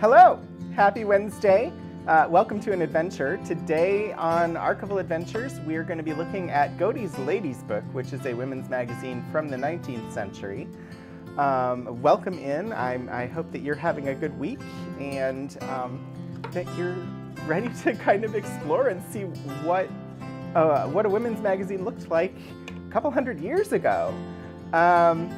Hello, happy Wednesday. Uh, welcome to an adventure. Today on Archival Adventures, we are going to be looking at Godey's Lady's Book, which is a women's magazine from the 19th century. Um, welcome in. I'm, i hope that you're having a good week and um, that you're ready to kind of explore and see what, uh, what a women's magazine looked like a couple hundred years ago. Um,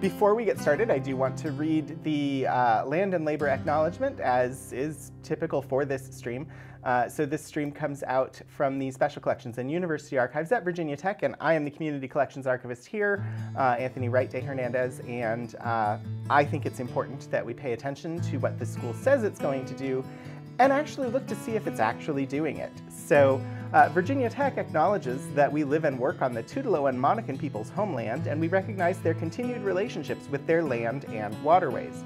before we get started, I do want to read the uh, land and labor acknowledgement as is typical for this stream. Uh, so this stream comes out from the Special Collections and University Archives at Virginia Tech, and I am the Community Collections Archivist here, uh, Anthony Wright de Hernandez, and uh, I think it's important that we pay attention to what the school says it's going to do and actually look to see if it's actually doing it. So uh, Virginia Tech acknowledges that we live and work on the Tutelo and Monacan people's homeland, and we recognize their continued relationships with their land and waterways.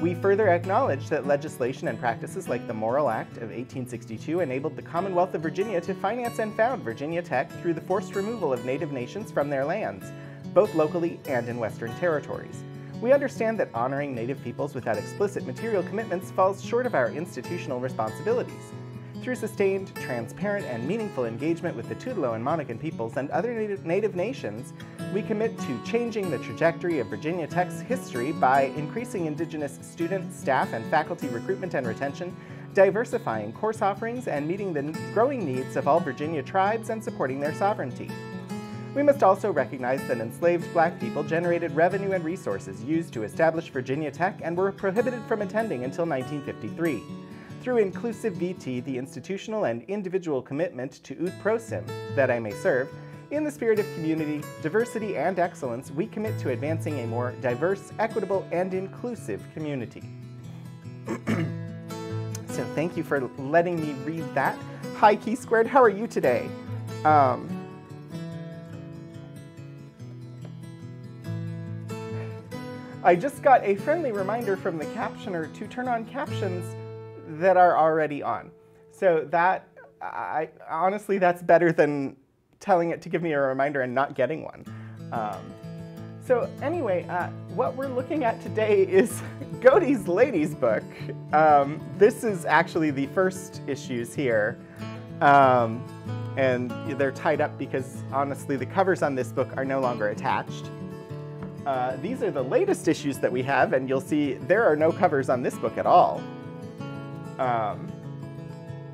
We further acknowledge that legislation and practices like the Morrill Act of 1862 enabled the Commonwealth of Virginia to finance and found Virginia Tech through the forced removal of native nations from their lands, both locally and in Western territories. We understand that honoring Native peoples without explicit material commitments falls short of our institutional responsibilities. Through sustained, transparent, and meaningful engagement with the Tutelo and Monacan peoples and other native, native nations, we commit to changing the trajectory of Virginia Tech's history by increasing Indigenous student, staff, and faculty recruitment and retention, diversifying course offerings, and meeting the growing needs of all Virginia tribes and supporting their sovereignty. We must also recognize that enslaved black people generated revenue and resources used to establish Virginia Tech and were prohibited from attending until 1953. Through Inclusive VT, the institutional and individual commitment to Ut Prosim, that I may serve, in the spirit of community, diversity, and excellence, we commit to advancing a more diverse, equitable, and inclusive community. so thank you for letting me read that. Hi, Key Squared, how are you today? Um, I just got a friendly reminder from the captioner to turn on captions that are already on. So that, I, honestly, that's better than telling it to give me a reminder and not getting one. Um, so anyway, uh, what we're looking at today is Godey's Lady's book. Um, this is actually the first issues here. Um, and they're tied up because honestly the covers on this book are no longer attached. Uh, these are the latest issues that we have, and you'll see there are no covers on this book at all. Um,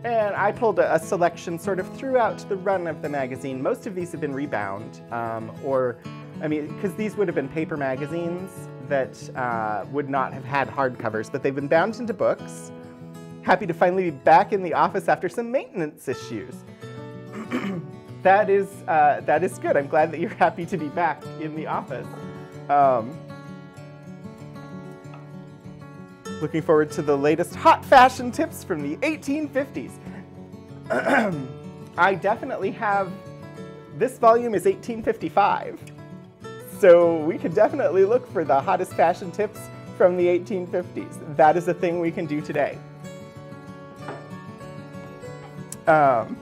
and I pulled a, a, selection sort of throughout the run of the magazine. Most of these have been rebound, um, or, I mean, because these would have been paper magazines that uh, would not have had hardcovers, but they've been bound into books. Happy to finally be back in the office after some maintenance issues. that is uh, that is good. I'm glad that you're happy to be back in the office. Um, looking forward to the latest hot fashion tips from the 1850s. I definitely have, this volume is 1855. So we could definitely look for the hottest fashion tips from the 1850s. That is a thing we can do today. Um,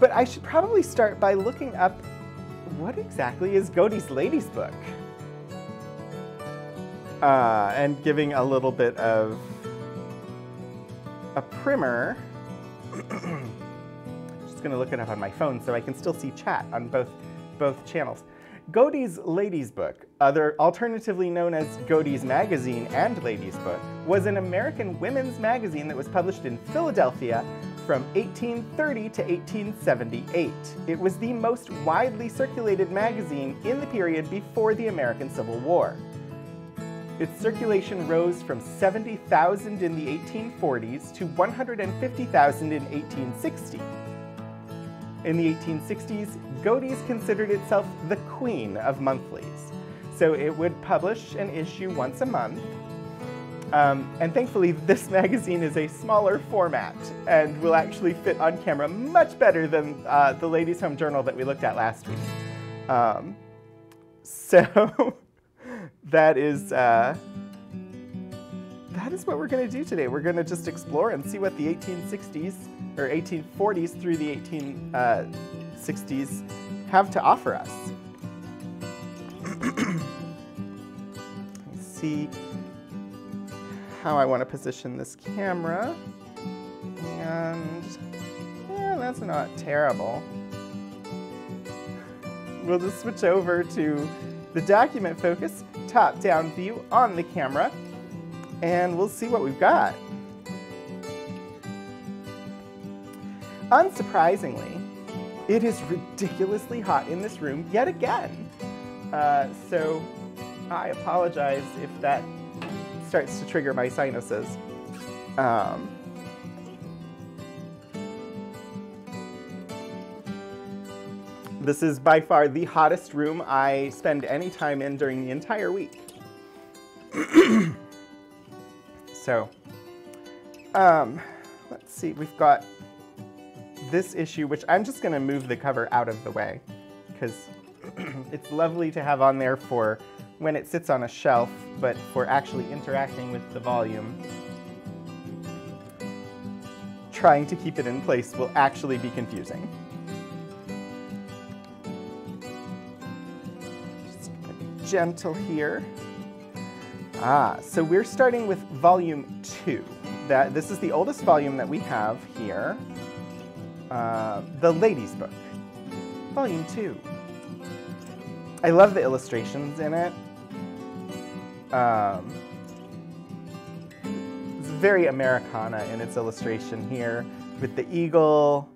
but I should probably start by looking up what exactly is Godey's Lady's book? Uh, and giving a little bit of a primer. Just gonna look it up on my phone so I can still see chat on both, both channels. Godey's Lady's Book, other alternatively known as Godey's Magazine and Lady's Book, was an American women's magazine that was published in Philadelphia from 1830 to 1878. It was the most widely circulated magazine in the period before the American Civil War. Its circulation rose from 70,000 in the 1840s to 150,000 in 1860. In the 1860s, Godey's considered itself the queen of monthlies. So it would publish an issue once a month, um, and thankfully, this magazine is a smaller format and will actually fit on camera much better than uh, the Ladies Home Journal that we looked at last week. Um, so that is uh, that is what we're going to do today. We're going to just explore and see what the 1860s or 1840s through the 1860s uh, have to offer us. Let's see how I want to position this camera. And yeah, that's not terrible. We'll just switch over to the document focus top-down view on the camera and we'll see what we've got. Unsurprisingly, it is ridiculously hot in this room yet again. Uh, so I apologize if that starts to trigger my sinuses. Um, this is by far the hottest room I spend any time in during the entire week. so, um, let's see, we've got this issue, which I'm just gonna move the cover out of the way because it's lovely to have on there for when it sits on a shelf, but for actually interacting with the volume, trying to keep it in place will actually be confusing. Gentle here. Ah, so we're starting with volume two. That This is the oldest volume that we have here. Uh, the Lady's Book, volume two. I love the illustrations in it. Um, it's very Americana in its illustration here, with the eagle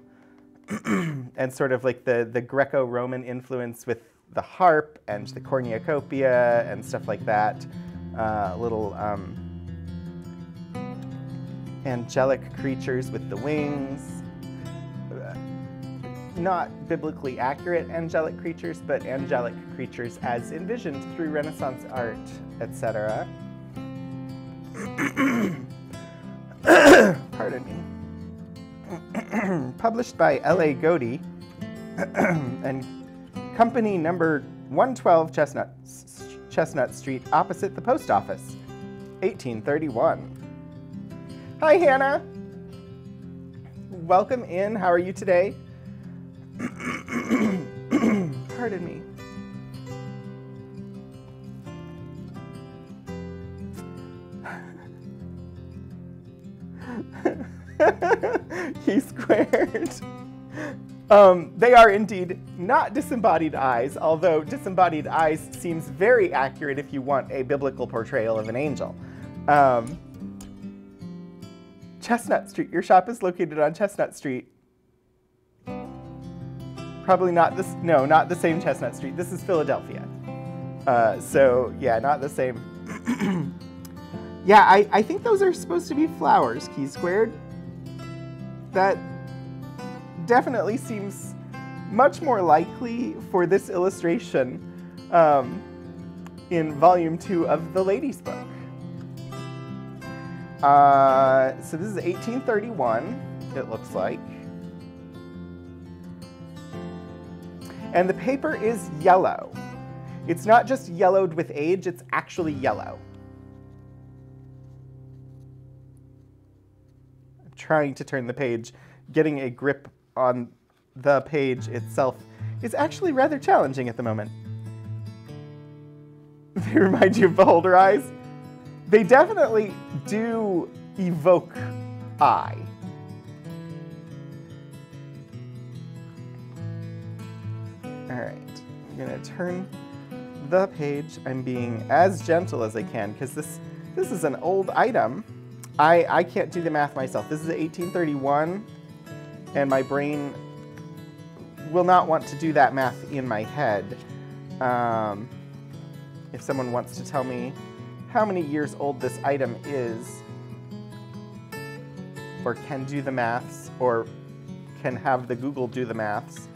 and sort of like the, the Greco-Roman influence with the harp and the cornucopia and stuff like that. Uh, little um, angelic creatures with the wings not biblically accurate angelic creatures, but angelic creatures as envisioned through Renaissance art, etc. Pardon me. Published by L.A. Godey and company number 112 Chestnut, Chestnut Street, opposite the post office, 1831. Hi, Hannah. Welcome in. How are you today? Pardon me. Key squared. Um, they are indeed not disembodied eyes, although disembodied eyes seems very accurate if you want a biblical portrayal of an angel. Um, Chestnut Street. Your shop is located on Chestnut Street. Probably not this, no, not the same Chestnut Street. This is Philadelphia. Uh, so yeah, not the same. yeah, I, I think those are supposed to be flowers, key squared. That definitely seems much more likely for this illustration um, in volume two of the Lady's Book. Uh, so this is 1831, it looks like. And the paper is yellow. It's not just yellowed with age, it's actually yellow. I'm trying to turn the page. Getting a grip on the page itself is actually rather challenging at the moment. They remind you of beholder eyes? They definitely do evoke eye. All right, I'm gonna turn the page. I'm being as gentle as I can because this this is an old item. I, I can't do the math myself. This is 1831 and my brain will not want to do that math in my head. Um, if someone wants to tell me how many years old this item is, or can do the maths, or can have the Google do the maths,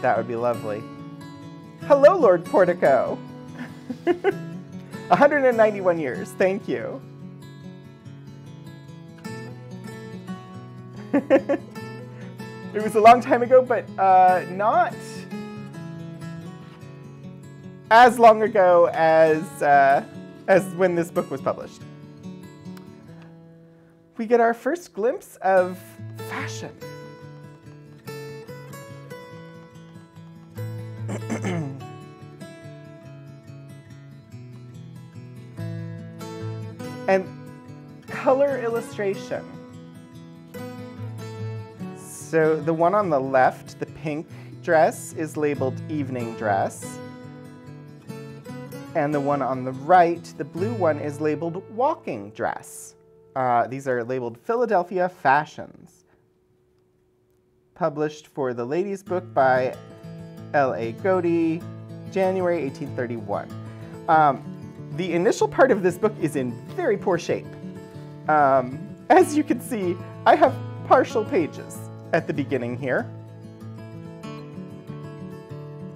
that would be lovely. Hello, Lord Portico. 191 years. Thank you. it was a long time ago, but uh, not as long ago as, uh, as when this book was published. We get our first glimpse of fashion. and color illustration. So the one on the left, the pink dress, is labeled evening dress. And the one on the right, the blue one, is labeled walking dress. Uh, these are labeled Philadelphia Fashions. Published for the ladies' book by L.A. Godey, January 1831. Um, the initial part of this book is in very poor shape. Um, as you can see, I have partial pages at the beginning here.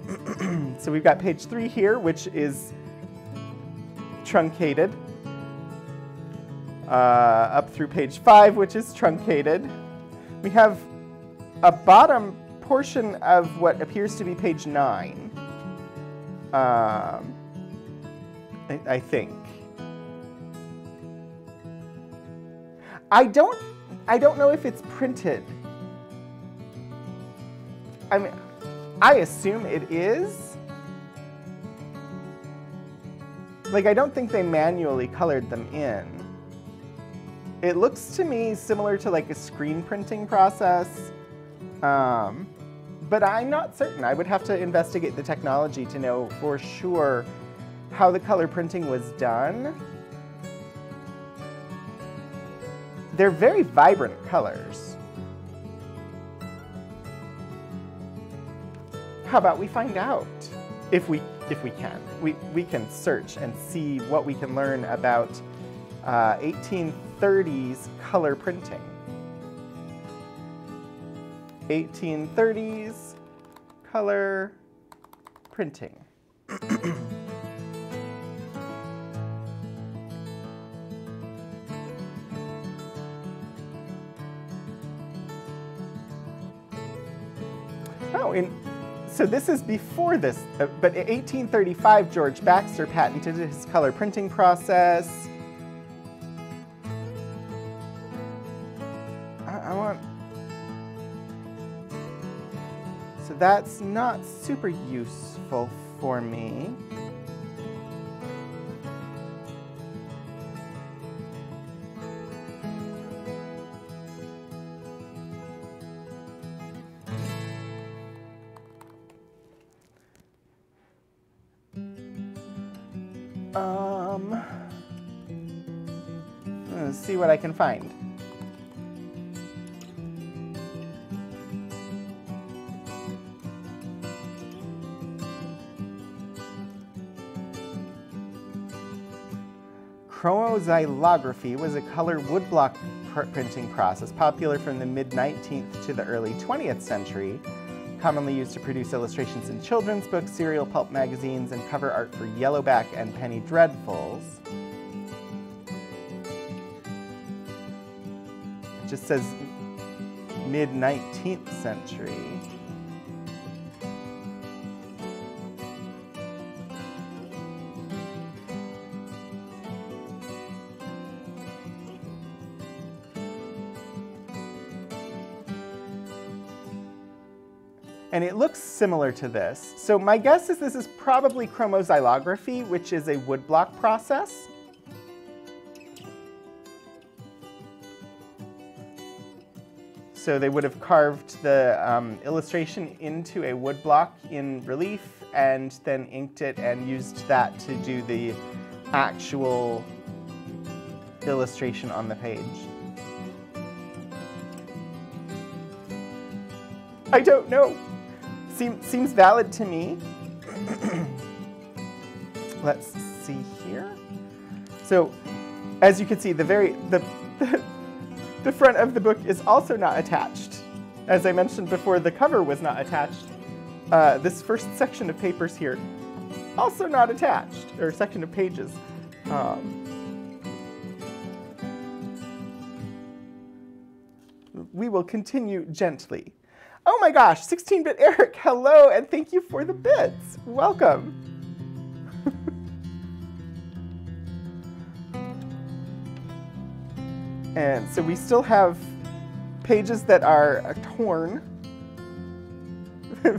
so we've got page three here, which is truncated. Uh, up through page five, which is truncated. We have a bottom portion of what appears to be page nine. Um, I, I think. I don't, I don't know if it's printed. I mean, I assume it is. Like, I don't think they manually colored them in. It looks to me similar to like a screen printing process, um, but I'm not certain. I would have to investigate the technology to know for sure how the color printing was done. They're very vibrant colors. How about we find out if we if we can. We, we can search and see what we can learn about uh, 1830s color printing. 1830s color printing. oh, in so this is before this, uh, but in 1835, George Baxter patented his color printing process. I, I want... So that's not super useful for me. I can find. Chromoxylography was a color woodblock pr printing process popular from the mid-19th to the early 20th century commonly used to produce illustrations in children's books, serial pulp magazines, and cover art for Yellowback and Penny Dreadfuls. Just says mid-19th century. and it looks similar to this. So my guess is this is probably chromoxylography, which is a woodblock process. So they would have carved the um, illustration into a woodblock in relief and then inked it and used that to do the actual illustration on the page. I don't know. Seem, seems valid to me. Let's see here. So, as you can see, the very the, the, the front of the book is also not attached. As I mentioned before, the cover was not attached. Uh, this first section of papers here, also not attached, or section of pages. Um, we will continue gently. Oh my gosh, 16-bit Eric, hello, and thank you for the bits. Welcome. And so we still have pages that are torn.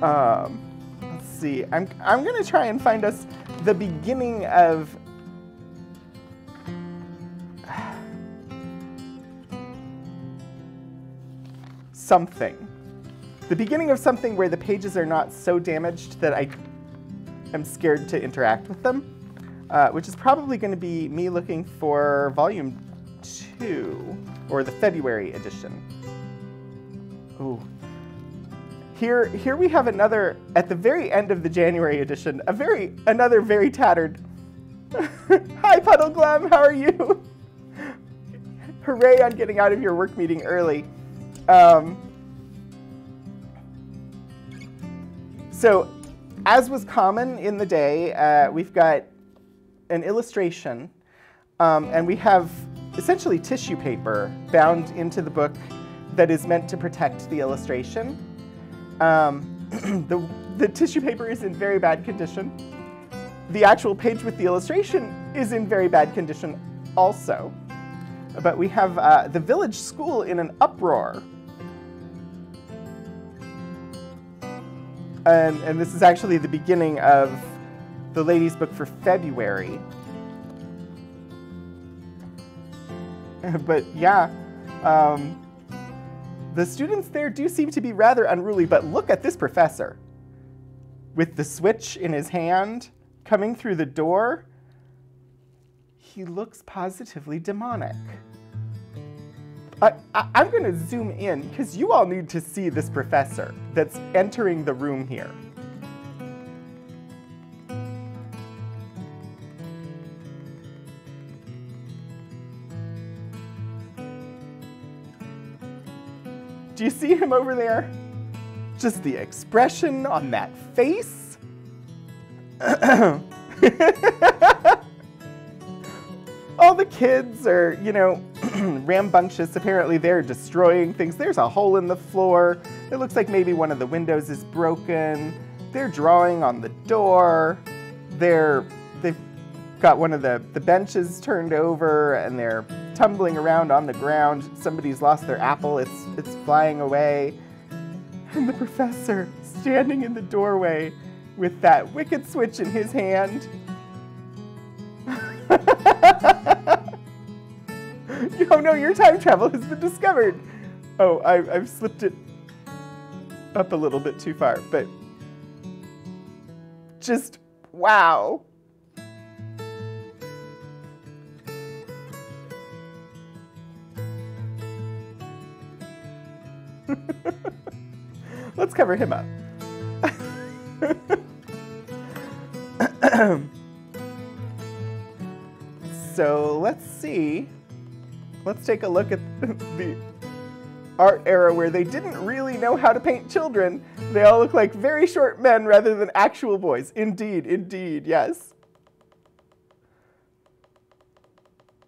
um, let's see, I'm, I'm gonna try and find us the beginning of something. The beginning of something where the pages are not so damaged that I am scared to interact with them, uh, which is probably going to be me looking for volume two, or the February edition. Ooh. Here, here we have another, at the very end of the January edition, a very, another very tattered. Hi, Puddle Glum, how are you? Hooray on getting out of your work meeting early. Um, so, as was common in the day, uh, we've got an illustration, um, and we have essentially tissue paper bound into the book that is meant to protect the illustration. Um, the, the tissue paper is in very bad condition. The actual page with the illustration is in very bad condition also. But we have uh, the village school in an uproar. And, and this is actually the beginning of the ladies' book for February. but yeah, um, the students there do seem to be rather unruly, but look at this professor. With the switch in his hand, coming through the door, he looks positively demonic. I, am going to zoom in because you all need to see this professor that's entering the room here. You see him over there? Just the expression on that face. All the kids are, you know, rambunctious. Apparently they're destroying things. There's a hole in the floor. It looks like maybe one of the windows is broken. They're drawing on the door. They're, they've got one of the, the benches turned over and they're tumbling around on the ground. Somebody's lost their apple, it's, it's flying away. And the professor standing in the doorway with that wicked switch in his hand. oh no, your time travel has been discovered. Oh, I, I've slipped it up a little bit too far, but just wow. Let's cover him up. so let's see. Let's take a look at the art era where they didn't really know how to paint children. They all look like very short men rather than actual boys. Indeed, indeed, yes.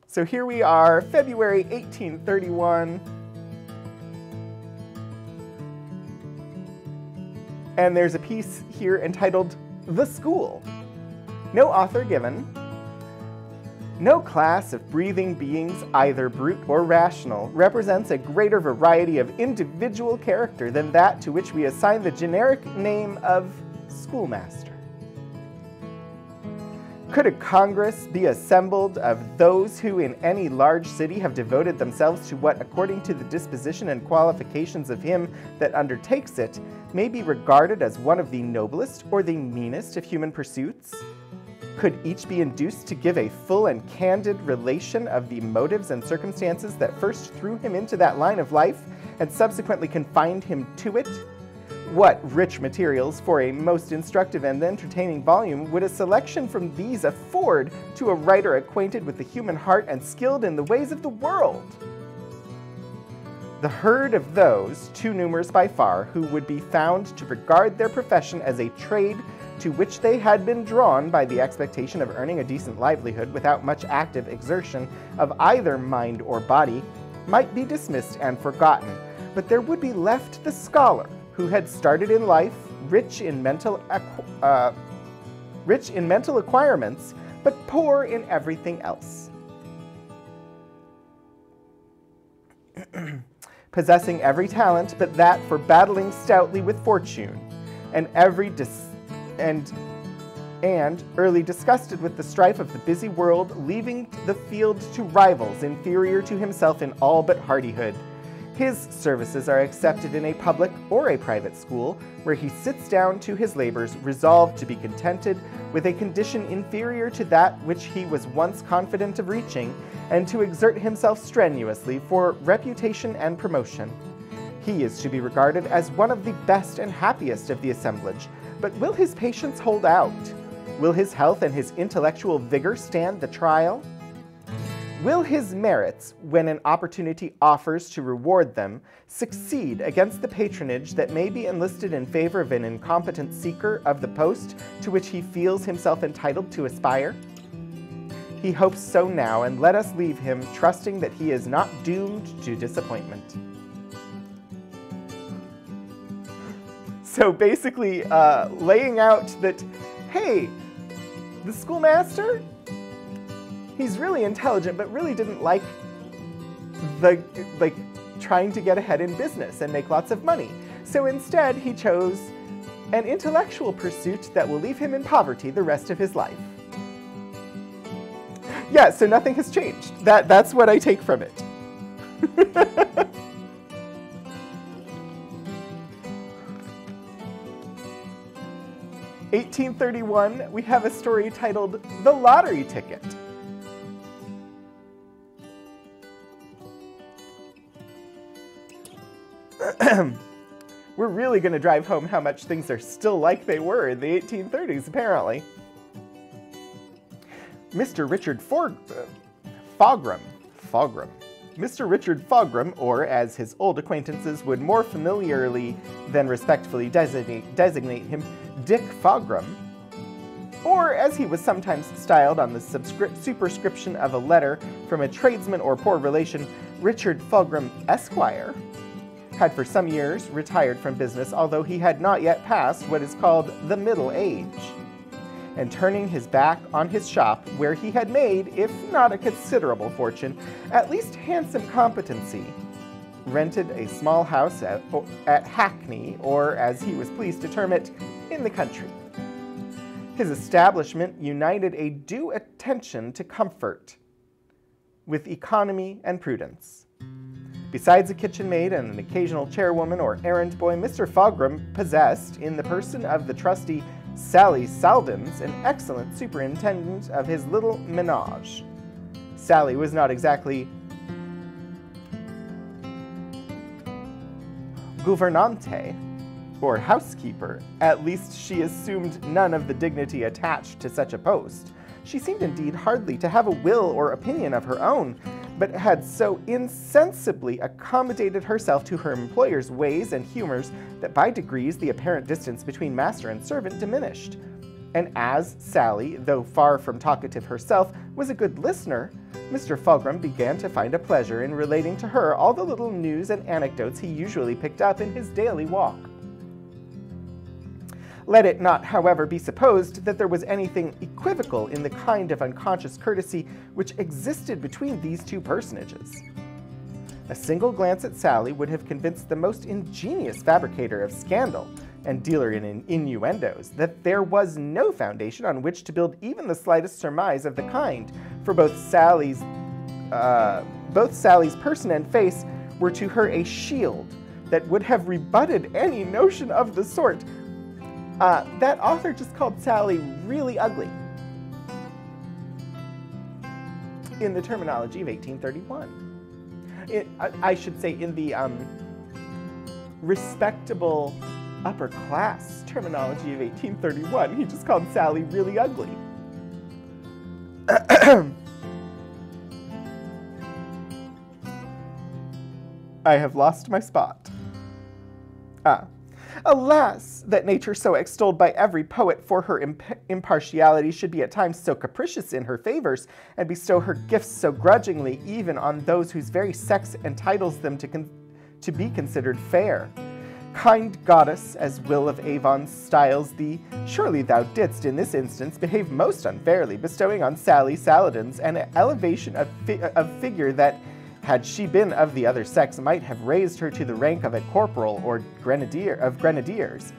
So here we are, February 1831. And there's a piece here entitled The School. No author given. No class of breathing beings, either brute or rational, represents a greater variety of individual character than that to which we assign the generic name of schoolmaster. Could a Congress be assembled of those who in any large city have devoted themselves to what, according to the disposition and qualifications of him that undertakes it, may be regarded as one of the noblest or the meanest of human pursuits? Could each be induced to give a full and candid relation of the motives and circumstances that first threw him into that line of life and subsequently confined him to it? What rich materials for a most instructive and entertaining volume would a selection from these afford to a writer acquainted with the human heart and skilled in the ways of the world? The herd of those, too numerous by far, who would be found to regard their profession as a trade to which they had been drawn by the expectation of earning a decent livelihood without much active exertion of either mind or body, might be dismissed and forgotten, but there would be left the scholar who had started in life rich in mental, uh, rich in mental acquirements, but poor in everything else. possessing every talent but that for battling stoutly with fortune, and every dis- and and, early disgusted with the strife of the busy world, leaving the field to rivals inferior to himself in all but hardihood. His services are accepted in a public or a private school, where he sits down to his labors, resolved to be contented with a condition inferior to that which he was once confident of reaching, and to exert himself strenuously for reputation and promotion. He is to be regarded as one of the best and happiest of the assemblage, but will his patience hold out? Will his health and his intellectual vigor stand the trial? Will his merits, when an opportunity offers to reward them, succeed against the patronage that may be enlisted in favor of an incompetent seeker of the post to which he feels himself entitled to aspire? He hopes so now, and let us leave him trusting that he is not doomed to disappointment. So basically, uh, laying out that, hey, the schoolmaster he's really intelligent, but really didn't like the like trying to get ahead in business and make lots of money. So instead, he chose an intellectual pursuit that will leave him in poverty the rest of his life. Yeah, so nothing has changed. That that's what I take from it. 1831, we have a story titled The Lottery Ticket. We're really going to drive home how much things are still like they were in the 1830s, apparently. Mr. Richard For uh, Fogram, Fogram, Mr. Richard Fogram, or as his old acquaintances would more familiarly than respectfully designate, designate him, Dick Fogram, or as he was sometimes styled on the superscription of a letter from a tradesman or poor relation, Richard Fogram Esquire, had for some years retired from business, although he had not yet passed what is called the middle age. And turning his back on his shop, where he had made, if not a considerable fortune, at least handsome competency, rented a small house at, at Hackney, or as he was pleased to term it, in the country. His establishment united a due attention to comfort with economy and prudence. Besides a kitchen maid and an occasional chairwoman or errand boy, Mr. Fogram possessed, in the person of the trusty Sally Saldens, an excellent superintendent of his little menage. Sally was not exactly gouvernante or housekeeper. At least she assumed none of the dignity attached to such a post. She seemed indeed hardly to have a will or opinion of her own, but had so insensibly accommodated herself to her employer's ways and humors that by degrees the apparent distance between master and servant diminished. And as Sally, though far from talkative herself, was a good listener, Mr. Fogram began to find a pleasure in relating to her all the little news and anecdotes he usually picked up in his daily walk. Let it not, however, be supposed that there was anything equivocal in the kind of unconscious courtesy which existed between these two personages. A single glance at Sally would have convinced the most ingenious fabricator of scandal and dealer in innuendos that there was no foundation on which to build even the slightest surmise of the kind, for both Sally's, uh, both Sally's person and face were to her a shield that would have rebutted any notion of the sort uh, that author just called Sally really ugly in the terminology of 1831. It, I, should say in the um, respectable upper class terminology of 1831, he just called Sally really ugly. I have lost my spot. Ah. Alas, that nature so extolled by every poet for her imp impartiality should be at times so capricious in her favors, and bestow her gifts so grudgingly even on those whose very sex entitles them to, to be considered fair. Kind goddess, as Will of Avon styles thee, surely thou didst in this instance behave most unfairly, bestowing on Sally Saladins an elevation of, fi of figure that had she been of the other sex, might have raised her to the rank of a corporal or grenadier of grenadiers.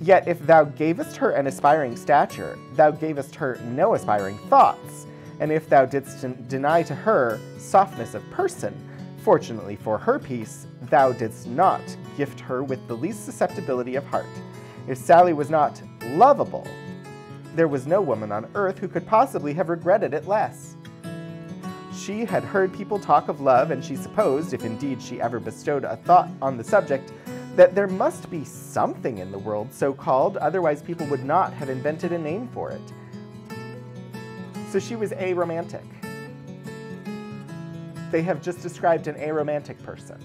Yet if thou gavest her an aspiring stature, thou gavest her no aspiring thoughts. And if thou didst deny to her softness of person, fortunately for her peace, thou didst not gift her with the least susceptibility of heart. If Sally was not lovable, there was no woman on earth who could possibly have regretted it less. She had heard people talk of love, and she supposed, if indeed she ever bestowed a thought on the subject, that there must be something in the world so called, otherwise people would not have invented a name for it. So she was aromantic. They have just described an aromantic person.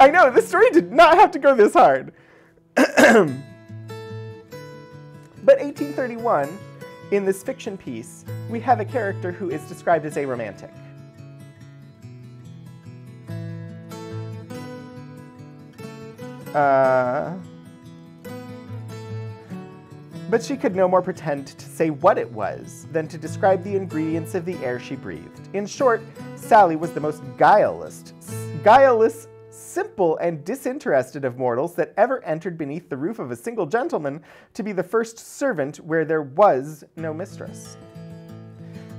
I know, this story did not have to go this hard. but 1831, in this fiction piece, we have a character who is described as aromantic. Uh, but she could no more pretend to say what it was than to describe the ingredients of the air she breathed. In short, Sally was the most guileless, guileless, simple, and disinterested of mortals that ever entered beneath the roof of a single gentleman to be the first servant where there was no mistress.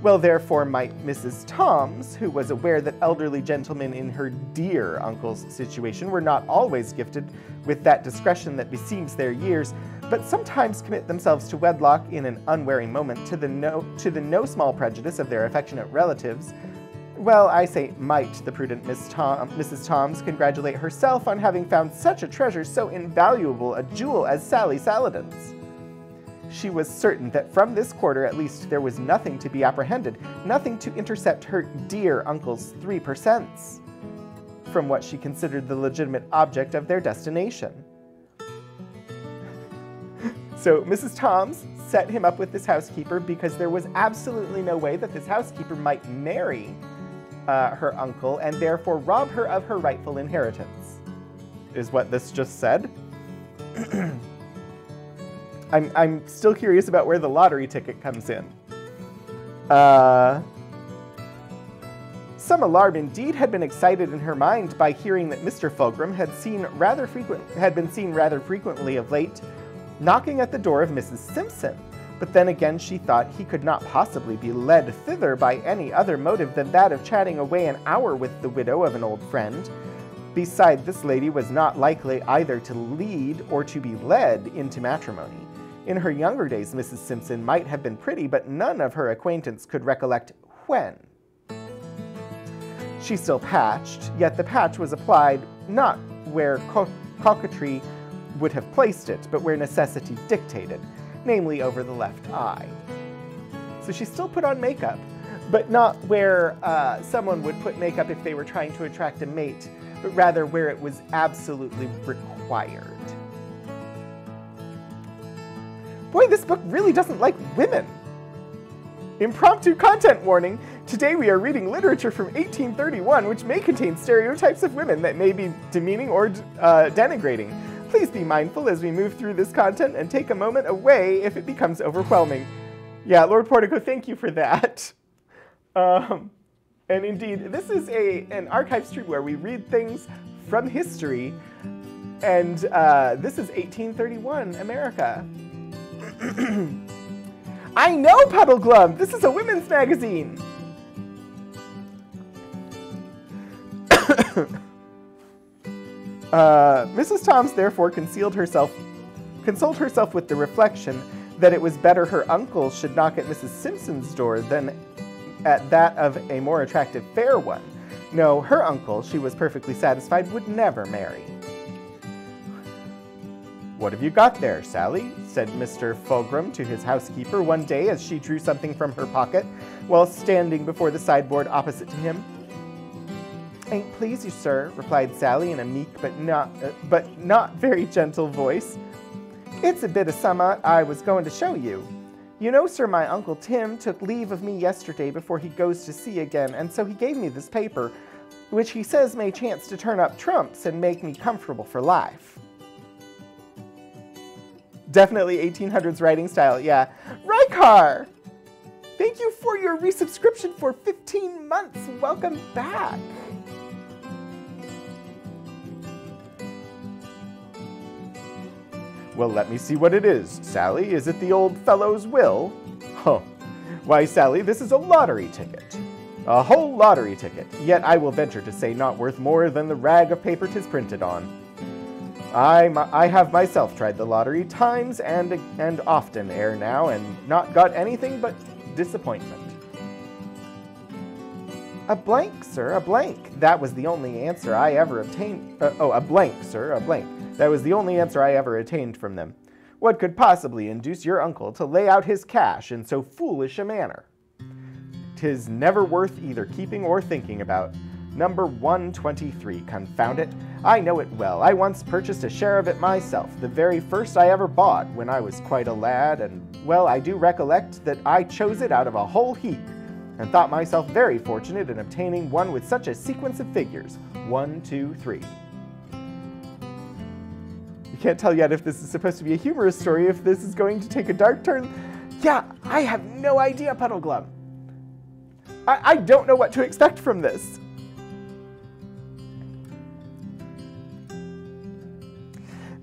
Well, therefore, might Mrs. Toms, who was aware that elderly gentlemen in her dear uncle's situation were not always gifted with that discretion that beseems their years, but sometimes commit themselves to wedlock in an unwary moment to the no, to the no small prejudice of their affectionate relatives, well, I say might the prudent Miss Tom, Mrs. Toms congratulate herself on having found such a treasure so invaluable a jewel as Sally Saladin's she was certain that from this quarter at least there was nothing to be apprehended, nothing to intercept her dear uncle's three per cents from what she considered the legitimate object of their destination. so Mrs. Toms set him up with this housekeeper because there was absolutely no way that this housekeeper might marry uh, her uncle and therefore rob her of her rightful inheritance, is what this just said. I'm, I'm still curious about where the lottery ticket comes in. Uh, some alarm indeed had been excited in her mind by hearing that Mr. Fulgrim had seen rather frequent had been seen rather frequently of late, knocking at the door of Mrs. Simpson. But then again she thought he could not possibly be led thither by any other motive than that of chatting away an hour with the widow of an old friend. Beside, this lady was not likely either to lead or to be led into matrimony. In her younger days, Mrs. Simpson might have been pretty, but none of her acquaintance could recollect when. She still patched, yet the patch was applied not where co coquetry would have placed it, but where necessity dictated, namely over the left eye. So she still put on makeup, but not where uh, someone would put makeup if they were trying to attract a mate, but rather where it was absolutely required. Boy, this book really doesn't like women. Impromptu content warning. Today we are reading literature from 1831 which may contain stereotypes of women that may be demeaning or uh, denigrating. Please be mindful as we move through this content and take a moment away if it becomes overwhelming. Yeah, Lord Portico, thank you for that. Um, and indeed, this is a an archive stream where we read things from history, and uh, this is 1831 America. I know Puddleglum! This is a women's magazine! uh, Mrs. Toms therefore concealed herself, consoled herself with the reflection that it was better her uncle should knock at Mrs. Simpson's door than at that of a more attractive fair one. No, her uncle, she was perfectly satisfied, would never marry. What have you got there, Sally? said Mr. Fulgrim to his housekeeper one day as she drew something from her pocket while standing before the sideboard opposite to him. Ain't please you, sir, replied Sally in a meek but not, uh, but not very gentle voice. It's a bit of summat I was going to show you. You know, sir, my Uncle Tim took leave of me yesterday before he goes to sea again, and so he gave me this paper, which he says may chance to turn up trumps and make me comfortable for life. Definitely 1800s writing style, yeah. Rykar! Thank you for your resubscription for 15 months. Welcome back. Well, let me see what it is, Sally. Is it the old fellow's will? Huh. Why, Sally, this is a lottery ticket. A whole lottery ticket, yet I will venture to say not worth more than the rag of paper 'tis printed on. I, I have myself tried the lottery times and, and often ere now, and not got anything but disappointment. A blank, sir, a blank. That was the only answer I ever obtained. Uh, oh, a blank, sir, a blank. That was the only answer I ever attained from them. What could possibly induce your uncle to lay out his cash in so foolish a manner? Tis never worth either keeping or thinking about. Number 123, confound it. I know it well. I once purchased a share of it myself, the very first I ever bought when I was quite a lad, and, well, I do recollect that I chose it out of a whole heap, and thought myself very fortunate in obtaining one with such a sequence of figures. One, two, three. Can't tell yet if this is supposed to be a humorous story, if this is going to take a dark turn. Yeah, I have no idea, Puddleglum. I, I don't know what to expect from this.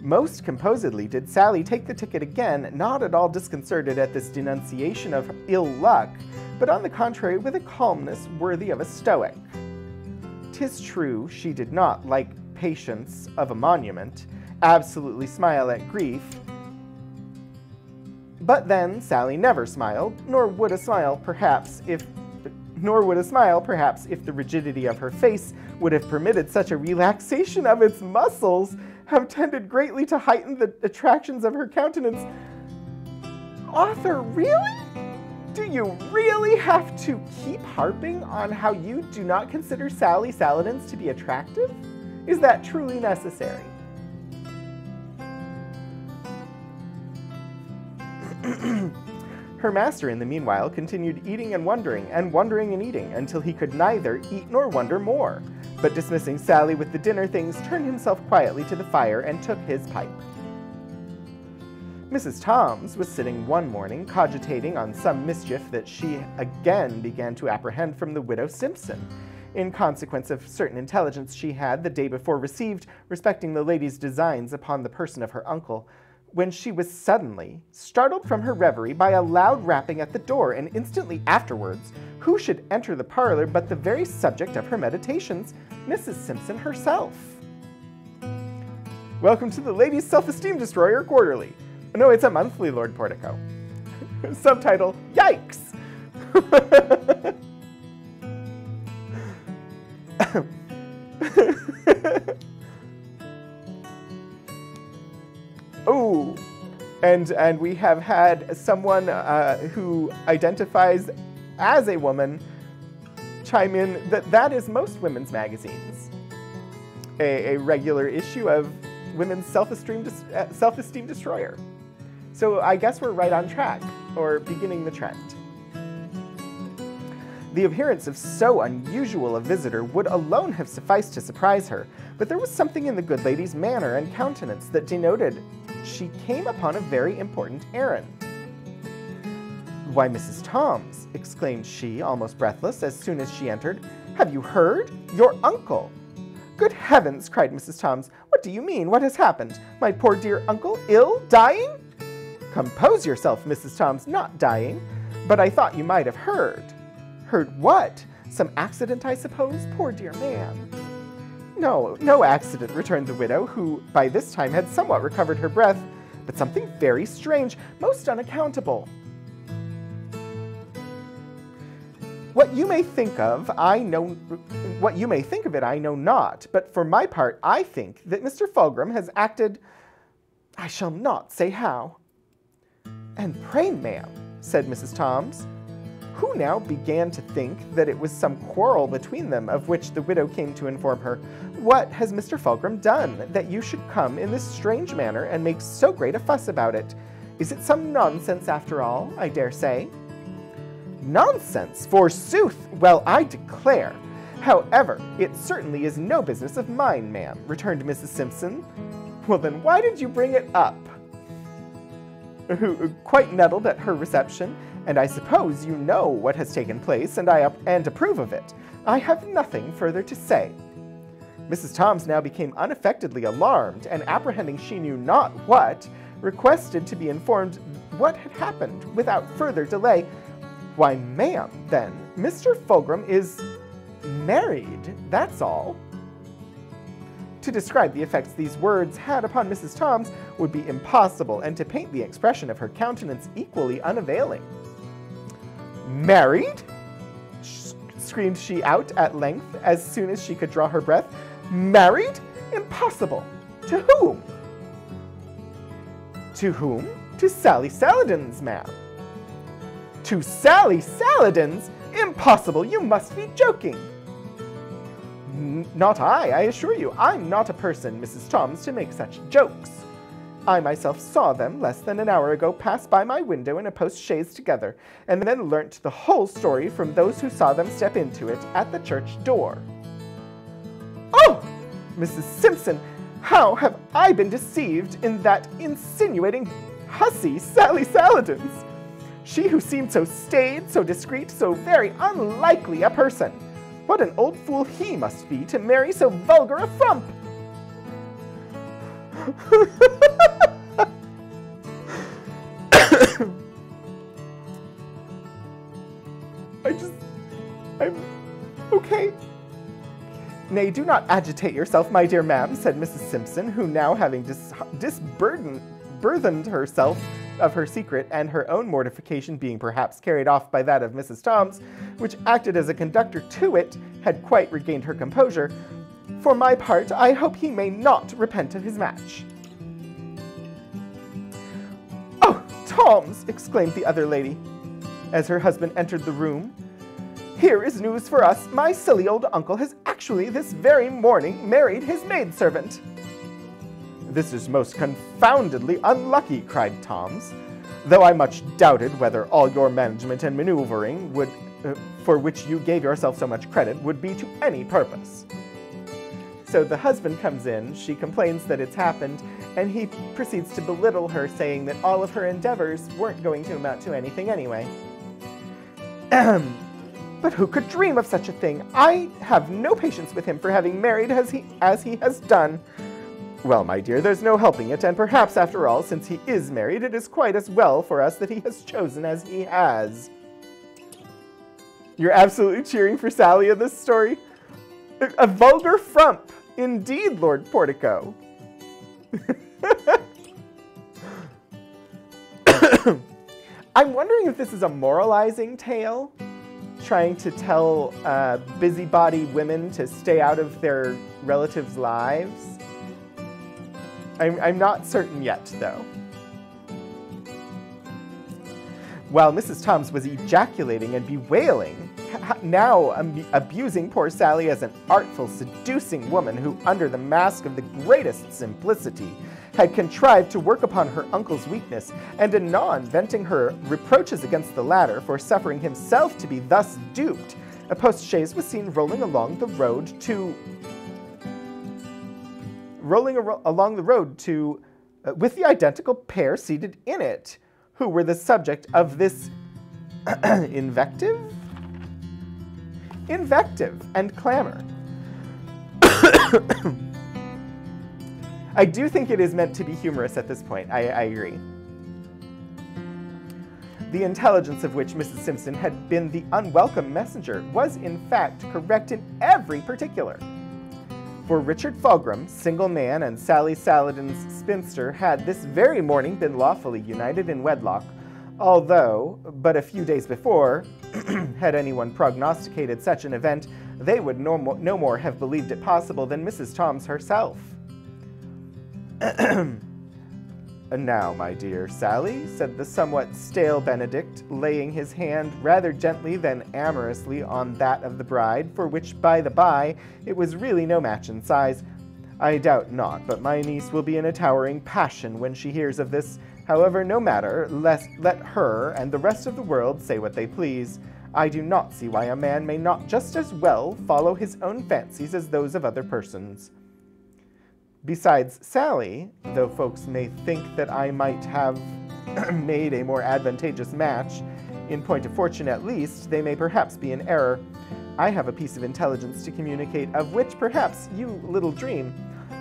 Most composedly did Sally take the ticket again, not at all disconcerted at this denunciation of ill luck, but on the contrary with a calmness worthy of a Stoic. Tis true she did not, like Patience of a monument, absolutely smile at grief, but then Sally never smiled, nor would a smile perhaps if nor would a smile, perhaps, if the rigidity of her face would have permitted such a relaxation of its muscles, have tended greatly to heighten the attractions of her countenance. Author, really? Do you really have to keep harping on how you do not consider Sally Saladins to be attractive? Is that truly necessary? Her master, in the meanwhile, continued eating and wondering, and wondering and eating, until he could neither eat nor wonder more, but dismissing Sally with the dinner things, turned himself quietly to the fire and took his pipe. Mrs. Toms was sitting one morning cogitating on some mischief that she again began to apprehend from the widow Simpson, in consequence of certain intelligence she had the day before received respecting the lady's designs upon the person of her uncle, when she was suddenly startled from her reverie by a loud rapping at the door, and instantly afterwards, who should enter the parlor but the very subject of her meditations, Mrs. Simpson herself. Welcome to the Ladies' Self-Esteem Destroyer Quarterly. No, it's a monthly, Lord Portico. Subtitle, Yikes! and and we have had someone uh, who identifies as a woman chime in that that is most women's magazines. A, a regular issue of Women's Self-Esteem uh, Self-Esteem Destroyer. So I guess we're right on track, or beginning the trend. The appearance of so unusual a visitor would alone have sufficed to surprise her, but there was something in the good lady's manner and countenance that denoted she came upon a very important errand. Why, Mrs. Toms, exclaimed she, almost breathless, as soon as she entered, have you heard? Your uncle! Good heavens, cried Mrs. Toms, what do you mean? What has happened? My poor dear uncle ill? Dying? Compose yourself, Mrs. Toms, not dying. But I thought you might have heard. Heard what? Some accident, I suppose? Poor dear man. No, no accident, returned the widow, who by this time had somewhat recovered her breath, but something very strange, most unaccountable. What you may think of, I know what you may think of it, I know not, but for my part, I think that Mr. Fulgram has acted I shall not say how. And pray, ma'am, said Mrs. Toms, who now began to think that it was some quarrel between them of which the widow came to inform her. What has Mr. Fulgram done that you should come in this strange manner and make so great a fuss about it? Is it some nonsense after all, I dare say? Nonsense, forsooth! Well, I declare. However, it certainly is no business of mine, ma'am, returned Mrs. Simpson. Well then, why did you bring it up? Who, quite nettled at her reception, and I suppose you know what has taken place, and I and approve of it. I have nothing further to say. Mrs. Toms now became unaffectedly alarmed, and apprehending she knew not what, requested to be informed what had happened without further delay. Why, ma'am, then, Mr. Fulgram is married, that's all. To describe the effects these words had upon Mrs. Toms would be impossible, and to paint the expression of her countenance equally unavailing. Married? screamed she out at length as soon as she could draw her breath. Married? Impossible! To whom? To whom? To Sally Saladins, ma'am. To Sally Saladins? Impossible! You must be joking! N not I, I assure you. I'm not a person, Mrs. Toms, to make such jokes. I myself saw them less than an hour ago pass by my window in a post-chaise together, and then learnt the whole story from those who saw them step into it at the church door. Oh! Mrs. Simpson, how have I been deceived in that insinuating hussy Sally Saladins? She who seemed so staid, so discreet, so very unlikely a person. What an old fool he must be to marry so vulgar a frump! I just... I'm... okay. Nay, do not agitate yourself, my dear ma'am, said Mrs. Simpson, who now having dis disburdened burthened herself of her secret and her own mortification being perhaps carried off by that of Mrs. Toms, which acted as a conductor to it, had quite regained her composure. For my part, I hope he may not repent of his match. Oh, Toms! exclaimed the other lady, as her husband entered the room. Here is news for us. My silly old uncle has actually this very morning married his maidservant. This is most confoundedly unlucky, cried Toms, though I much doubted whether all your management and maneuvering would, uh, for which you gave yourself so much credit, would be to any purpose. So the husband comes in, she complains that it's happened, and he proceeds to belittle her, saying that all of her endeavors weren't going to amount to anything anyway. But who could dream of such a thing? I have no patience with him for having married as he, as he has done. Well, my dear, there's no helping it, and perhaps after all, since he is married, it is quite as well for us that he has chosen as he has. You're absolutely cheering for Sally in this story? A, a vulgar frump, indeed, Lord Portico. I'm wondering if this is a moralizing tale trying to tell uh, busybody women to stay out of their relatives' lives. I'm, I'm not certain yet, though. While Mrs. Toms was ejaculating and bewailing, now abusing poor Sally as an artful, seducing woman who, under the mask of the greatest simplicity, had contrived to work upon her uncle's weakness, and anon venting her reproaches against the latter for suffering himself to be thus duped, a post-chaise was seen rolling along the road to... rolling along the road to... Uh, with the identical pair seated in it, who were the subject of this invective? Invective and clamor. I do think it is meant to be humorous at this point. I, I agree. The intelligence of which Mrs. Simpson had been the unwelcome messenger was in fact correct in every particular. For Richard Fulgram, single man, and Sally Saladin's spinster had this very morning been lawfully united in wedlock, although, but a few days before, had anyone prognosticated such an event, they would no, mo no more have believed it possible than Mrs. Toms herself. Now, my dear Sally, said the somewhat stale Benedict, laying his hand rather gently than amorously on that of the bride, for which, by the by, it was really no match in size. I doubt not, but my niece will be in a towering passion when she hears of this. However, no matter, let, let her and the rest of the world say what they please. I do not see why a man may not just as well follow his own fancies as those of other persons. Besides Sally, though folks may think that I might have made a more advantageous match, in point of fortune at least, they may perhaps be in error. I have a piece of intelligence to communicate, of which perhaps you little dream.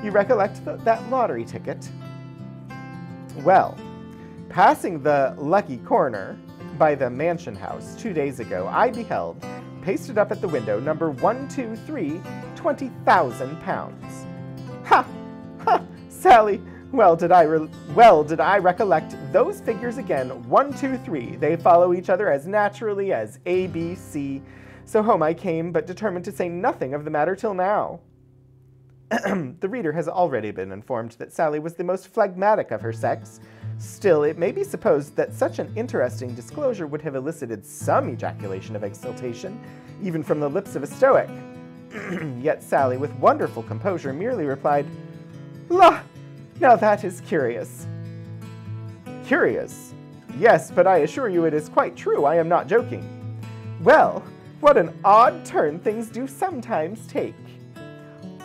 You recollect th that lottery ticket? Well, passing the lucky corner by the mansion house two days ago, I beheld, pasted up at the window, number 123, 20,000 pounds. Ha! Ha! Sally, well did I well did I recollect those figures again. One, two, three. They follow each other as naturally as A, B, C. So home I came, but determined to say nothing of the matter till now. the reader has already been informed that Sally was the most phlegmatic of her sex. Still, it may be supposed that such an interesting disclosure would have elicited some ejaculation of exultation, even from the lips of a Stoic. Yet Sally, with wonderful composure, merely replied, La! Now that is curious. Curious? Yes, but I assure you it is quite true. I am not joking. Well, what an odd turn things do sometimes take.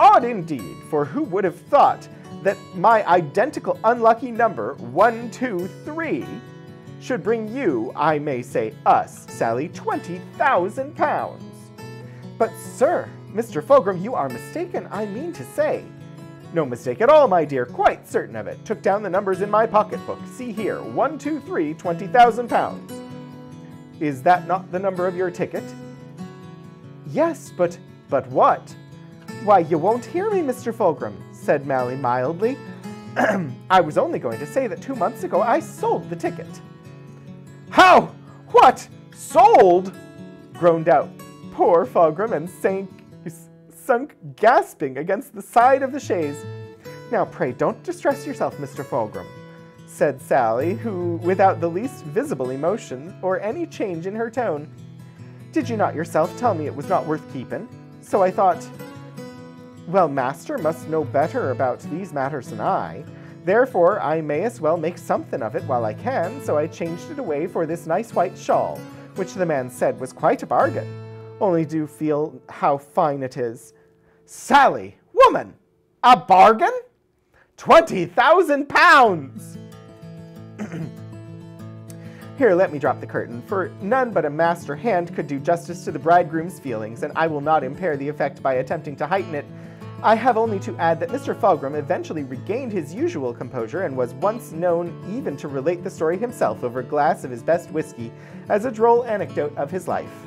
Odd indeed, for who would have thought that my identical unlucky number, 123, should bring you, I may say us, Sally, 20,000 pounds. But, sir, Mr. Fulgrim, you are mistaken, I mean to say. No mistake at all, my dear, quite certain of it. Took down the numbers in my pocketbook. See here, 123, 20,000 pounds. Is that not the number of your ticket? Yes, but, but what? Why, you won't hear me, Mr. Fulgrim, said Mally mildly. I was only going to say that two months ago I sold the ticket. How? What? Sold? groaned out poor Fulgrim and sank sunk gasping against the side of the chaise. Now, pray, don't distress yourself, Mr. Fulgrim, said Sally, who, without the least visible emotion or any change in her tone, did you not yourself tell me it was not worth keeping? So I thought, well, master must know better about these matters than I. Therefore, I may as well make something of it while I can, so I changed it away for this nice white shawl, which the man said was quite a bargain. Only do feel how fine it is. Sally, woman, a bargain? 20,000 pounds! Here, let me drop the curtain, for none but a master hand could do justice to the bridegroom's feelings, and I will not impair the effect by attempting to heighten it. I have only to add that Mr. Fulgrim eventually regained his usual composure and was once known even to relate the story himself over a glass of his best whiskey as a droll anecdote of his life.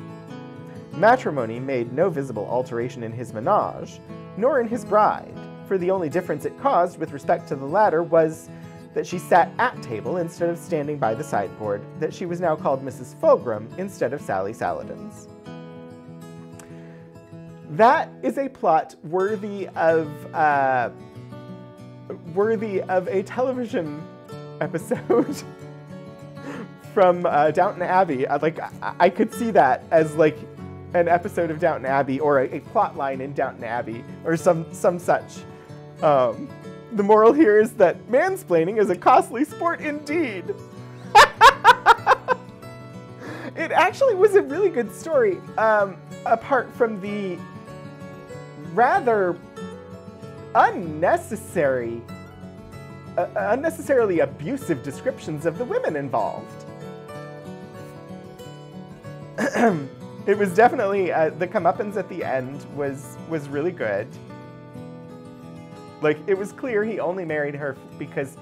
Matrimony made no visible alteration in his menage, nor in his bride, for the only difference it caused with respect to the latter was that she sat at table instead of standing by the sideboard, that she was now called Mrs. Fulgrim instead of Sally Saladins. That is a plot worthy of uh, worthy of a television episode from uh, Downton Abbey. Like I, I could see that as like an episode of Downton Abbey or a, a plot line in Downton Abbey or some, some such. Um, the moral here is that mansplaining is a costly sport indeed. it actually was a really good story, um, apart from the rather unnecessary, uh, unnecessarily abusive descriptions of the women involved. it was definitely uh, the comeuppance at the end was was really good. Like it was clear he only married her because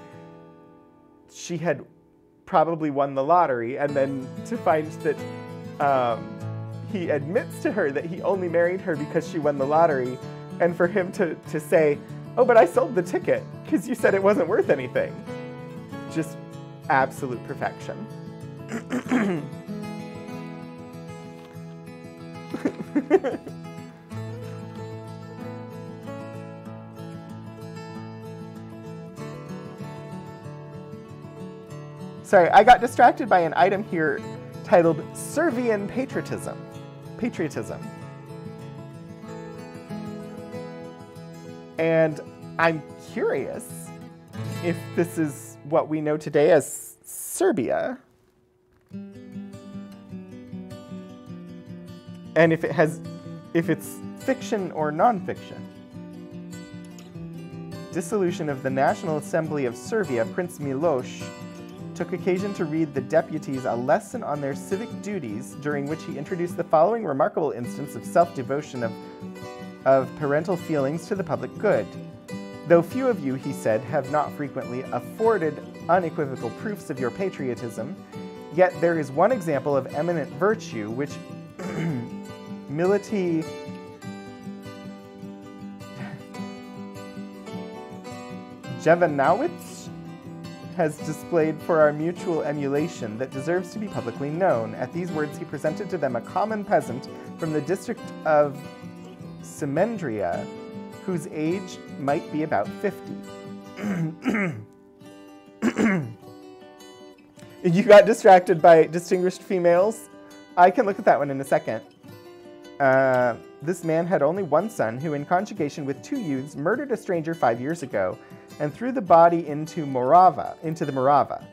she had probably won the lottery, and then to find that um, he admits to her that he only married her because she won the lottery, and for him to to say, "Oh, but I sold the ticket because you said it wasn't worth anything," just absolute perfection. Sorry, I got distracted by an item here titled Servian Patriotism. Patriotism. And I'm curious if this is what we know today as Serbia. and if it has, if it's fiction or nonfiction. Dissolution of the National Assembly of Serbia, Prince Miloš took occasion to read the deputies a lesson on their civic duties, during which he introduced the following remarkable instance of self-devotion of, of parental feelings to the public good. Though few of you, he said, have not frequently afforded unequivocal proofs of your patriotism, yet there is one example of eminent virtue which Mility Jevanowitz has displayed for our mutual emulation that deserves to be publicly known. At these words, he presented to them a common peasant from the district of Semendria, whose age might be about 50. you got distracted by distinguished females? I can look at that one in a second. Uh, this man had only one son who, in conjugation with two youths, murdered a stranger five years ago and threw the body into Morava, into the Morava.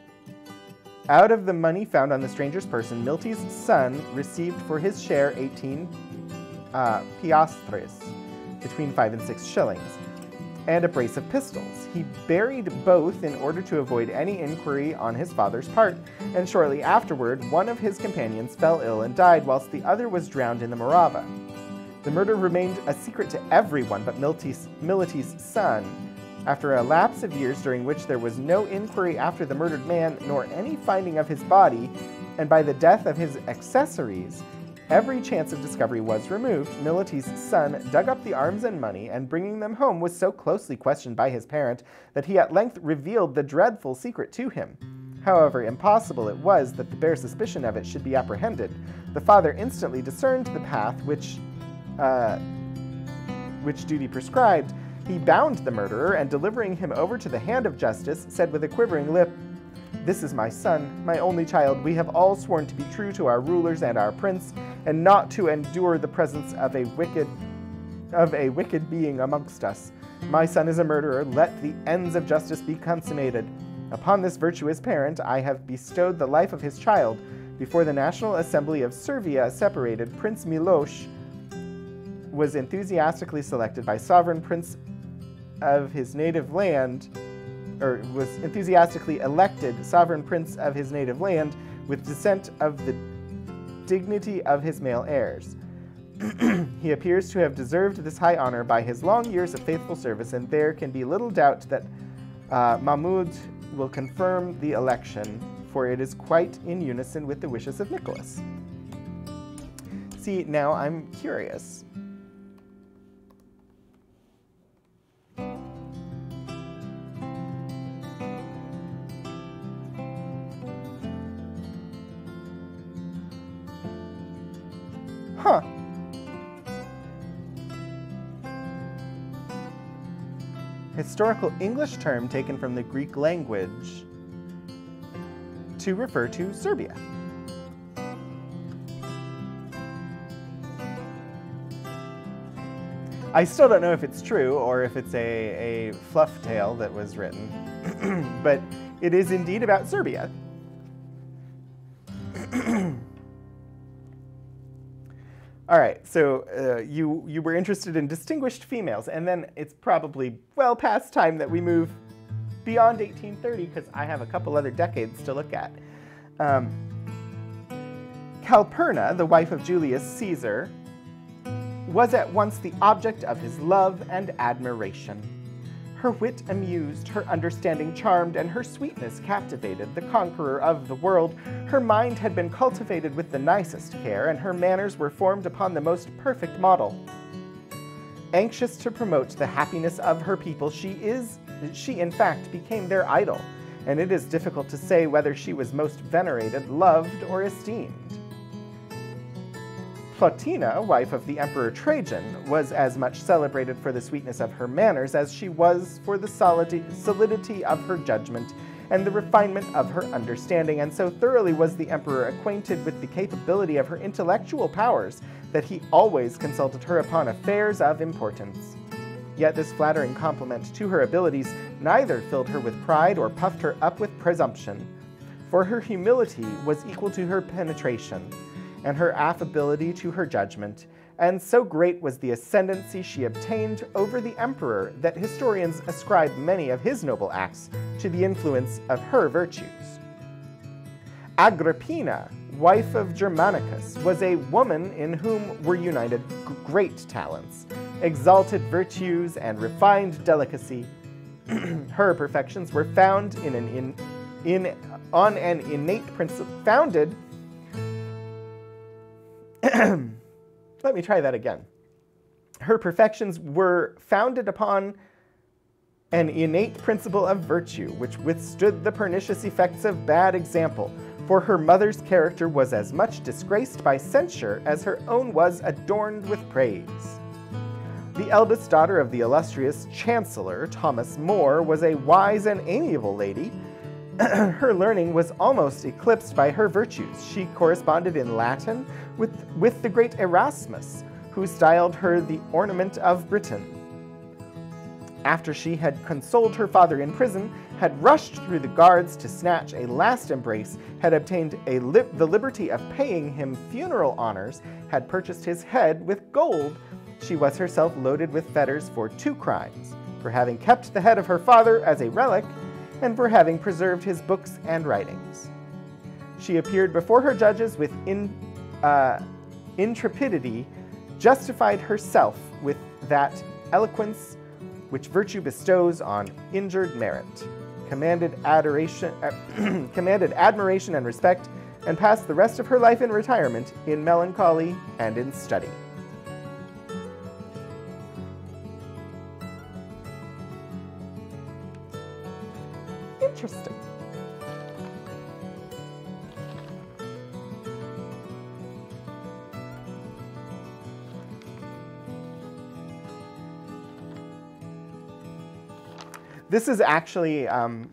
Out of the money found on the stranger's person, Milty's son received for his share 18 uh, piastres, between five and six shillings, and a brace of pistols. He buried both in order to avoid any inquiry on his father's part, and shortly afterward, one of his companions fell ill and died, whilst the other was drowned in the Morava. The murder remained a secret to everyone but Milty's, son, after a lapse of years during which there was no inquiry after the murdered man nor any finding of his body, and by the death of his accessories, every chance of discovery was removed, Mility's son dug up the arms and money, and bringing them home was so closely questioned by his parent that he at length revealed the dreadful secret to him. However impossible it was that the bare suspicion of it should be apprehended, the father instantly discerned the path which, uh, which duty prescribed, he bound the murderer and, delivering him over to the hand of justice, said with a quivering lip, This is my son, my only child. We have all sworn to be true to our rulers and our prince, and not to endure the presence of a wicked of a wicked being amongst us. My son is a murderer. Let the ends of justice be consummated. Upon this virtuous parent I have bestowed the life of his child. Before the National Assembly of Servia separated, Prince Milosh was enthusiastically selected by sovereign Prince of his native land, or was enthusiastically elected sovereign prince of his native land with descent of the dignity of his male heirs. he appears to have deserved this high honor by his long years of faithful service, and there can be little doubt that uh, Mahmud will confirm the election, for it is quite in unison with the wishes of Nicholas. See, now I'm curious. Huh. Historical English term taken from the Greek language to refer to Serbia. I still don't know if it's true or if it's a, a fluff tale that was written, but it is indeed about Serbia. All right, so uh, you, you were interested in distinguished females, and then it's probably well past time that we move beyond 1830 because I have a couple other decades to look at. Um, the wife of Julius Caesar, was at once the object of his love and admiration. Her wit amused, her understanding charmed, and her sweetness captivated the conqueror of the world. Her mind had been cultivated with the nicest care, and her manners were formed upon the most perfect model. Anxious to promote the happiness of her people, she is, she in fact became their idol, and it is difficult to say whether she was most venerated, loved, or esteemed. Plotina, wife of the Emperor Trajan, was as much celebrated for the sweetness of her manners as she was for the solidity of her judgment and the refinement of her understanding, and so thoroughly was the emperor acquainted with the capability of her intellectual powers that he always consulted her upon affairs of importance. Yet this flattering compliment to her abilities neither filled her with pride or puffed her up with presumption, for her humility was equal to her penetration, and her affability to her judgment, and so great was the ascendancy she obtained over the emperor that historians ascribe many of his noble acts to the influence of her virtues. Agrippina, wife of Germanicus, was a woman in whom were united great talents, exalted virtues, and refined delicacy. her perfections were found in an in in, on an innate principle, founded, let me try that again. Her perfections were founded upon an innate principle of virtue, which withstood the pernicious effects of bad example, for her mother's character was as much disgraced by censure as her own was adorned with praise. The eldest daughter of the illustrious Chancellor Thomas More was a wise and amiable lady. her learning was almost eclipsed by her virtues. She corresponded in Latin with, with the great Erasmus, who styled her the ornament of Britain. After she had consoled her father in prison, had rushed through the guards to snatch a last embrace, had obtained li the liberty of paying him funeral honors, had purchased his head with gold, she was herself loaded with fetters for two crimes for having kept the head of her father as a relic, and for having preserved his books and writings. She appeared before her judges with in, uh, intrepidity, justified herself with that eloquence which virtue bestows on injured merit, commanded adoration, uh, commanded admiration and respect, and passed the rest of her life in retirement, in melancholy, and in study. Interesting. This is actually um,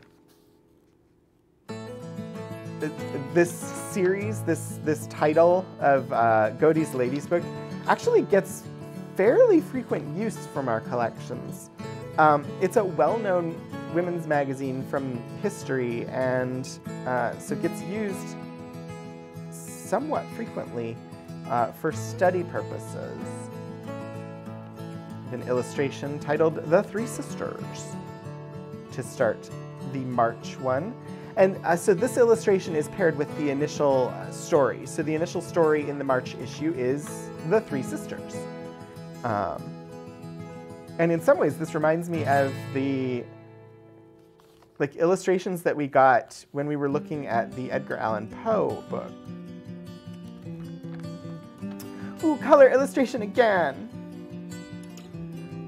this series, this this title of uh, Godey's Lady's Book, actually gets fairly frequent use from our collections. Um, it's a well-known women's magazine from history, and uh, so gets used somewhat frequently uh, for study purposes. An illustration titled The Three Sisters to start the March one. And uh, so this illustration is paired with the initial uh, story. So the initial story in the March issue is The Three Sisters. Um, and in some ways, this reminds me of the like illustrations that we got when we were looking at the Edgar Allan Poe book. Ooh, color illustration again.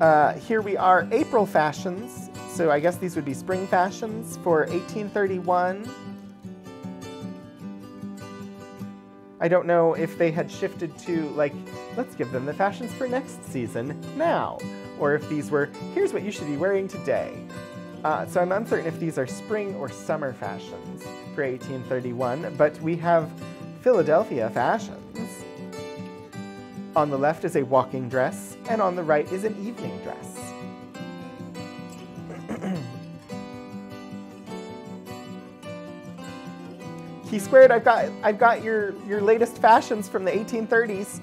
Uh, here we are, April fashions. So I guess these would be spring fashions for 1831. I don't know if they had shifted to, like, let's give them the fashions for next season now. Or if these were, here's what you should be wearing today. Uh, so I'm uncertain if these are spring or summer fashions for 1831, but we have Philadelphia fashions. On the left is a walking dress, and on the right is an evening dress. Key squared, I've got I've got your your latest fashions from the 1830s.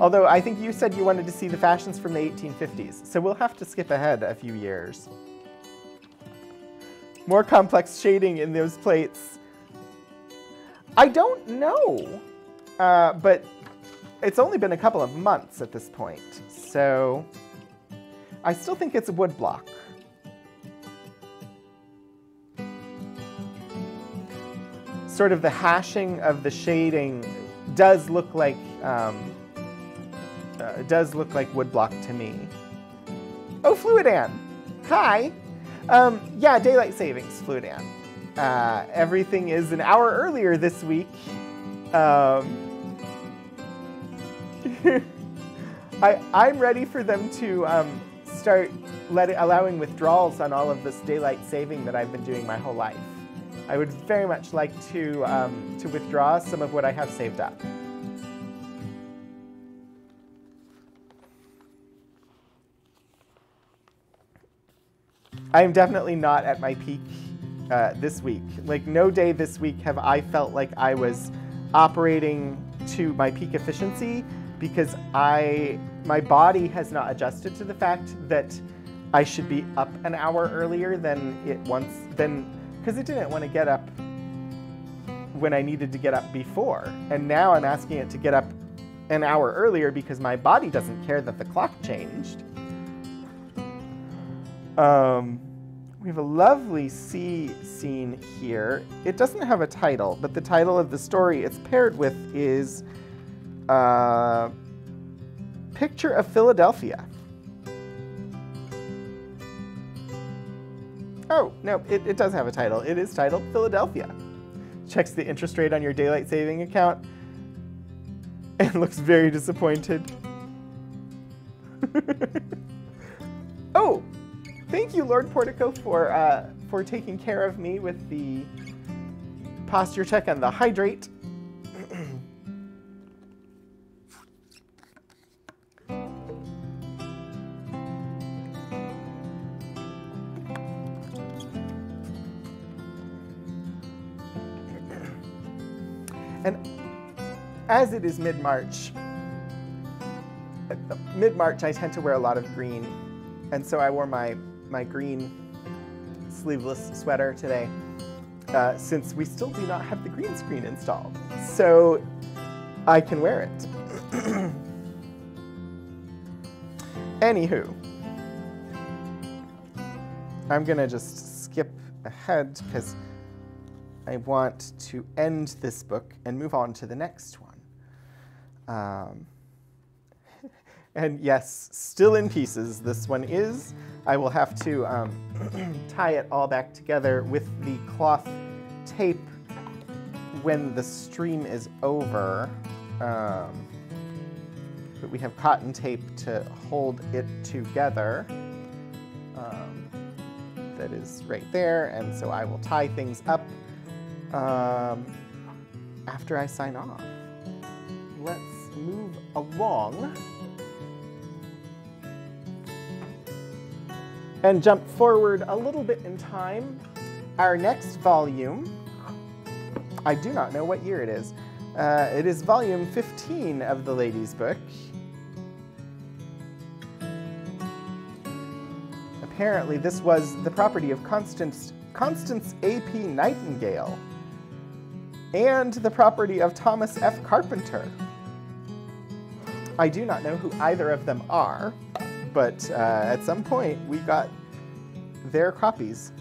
Although I think you said you wanted to see the fashions from the 1850s, so we'll have to skip ahead a few years. More complex shading in those plates. I don't know, uh, but it's only been a couple of months at this point, so I still think it's a woodblock. Sort of the hashing of the shading does look like um, uh, does look like woodblock to me. Oh, Fluidan. Hi. Um, yeah, daylight savings, Fluidan. Uh, everything is an hour earlier this week. Um, I, I'm ready for them to um, start let allowing withdrawals on all of this daylight saving that I've been doing my whole life. I would very much like to, um, to withdraw some of what I have saved up. I am definitely not at my peak uh, this week. Like no day this week have I felt like I was operating to my peak efficiency because I my body has not adjusted to the fact that I should be up an hour earlier than it once than because it didn't want to get up when I needed to get up before. And now I'm asking it to get up an hour earlier because my body doesn't care that the clock changed. Um, We have a lovely sea scene here. It doesn't have a title, but the title of the story it's paired with is uh, Picture of Philadelphia. Oh, no, it, it does have a title. It is titled Philadelphia. Checks the interest rate on your daylight saving account and looks very disappointed. oh, thank you, Lord Portico, for uh, for taking care of me with the posture check and the hydrate. and as it is mid-March, uh, mid-March I tend to wear a lot of green, and so I wore my my green sleeveless sweater today, uh, since we still do not have the green screen installed. So I can wear it. Anywho, I'm gonna just skip ahead because I want to end this book and move on to the next one. Um, and yes, still in pieces, this one is. I will have to um, tie it all back together with the cloth tape when the stream is over. Um, but we have cotton tape to hold it together. Um, that is right there, and so I will tie things up um, after I sign off. Let's move along. And jump forward a little bit in time. Our next volume, I do not know what year it is. Uh, it is volume 15 of the Ladies' Book. Apparently, this was the property of Constance, Constance A.P. Nightingale and the property of Thomas F. Carpenter. I do not know who either of them are but uh, at some point we got their copies.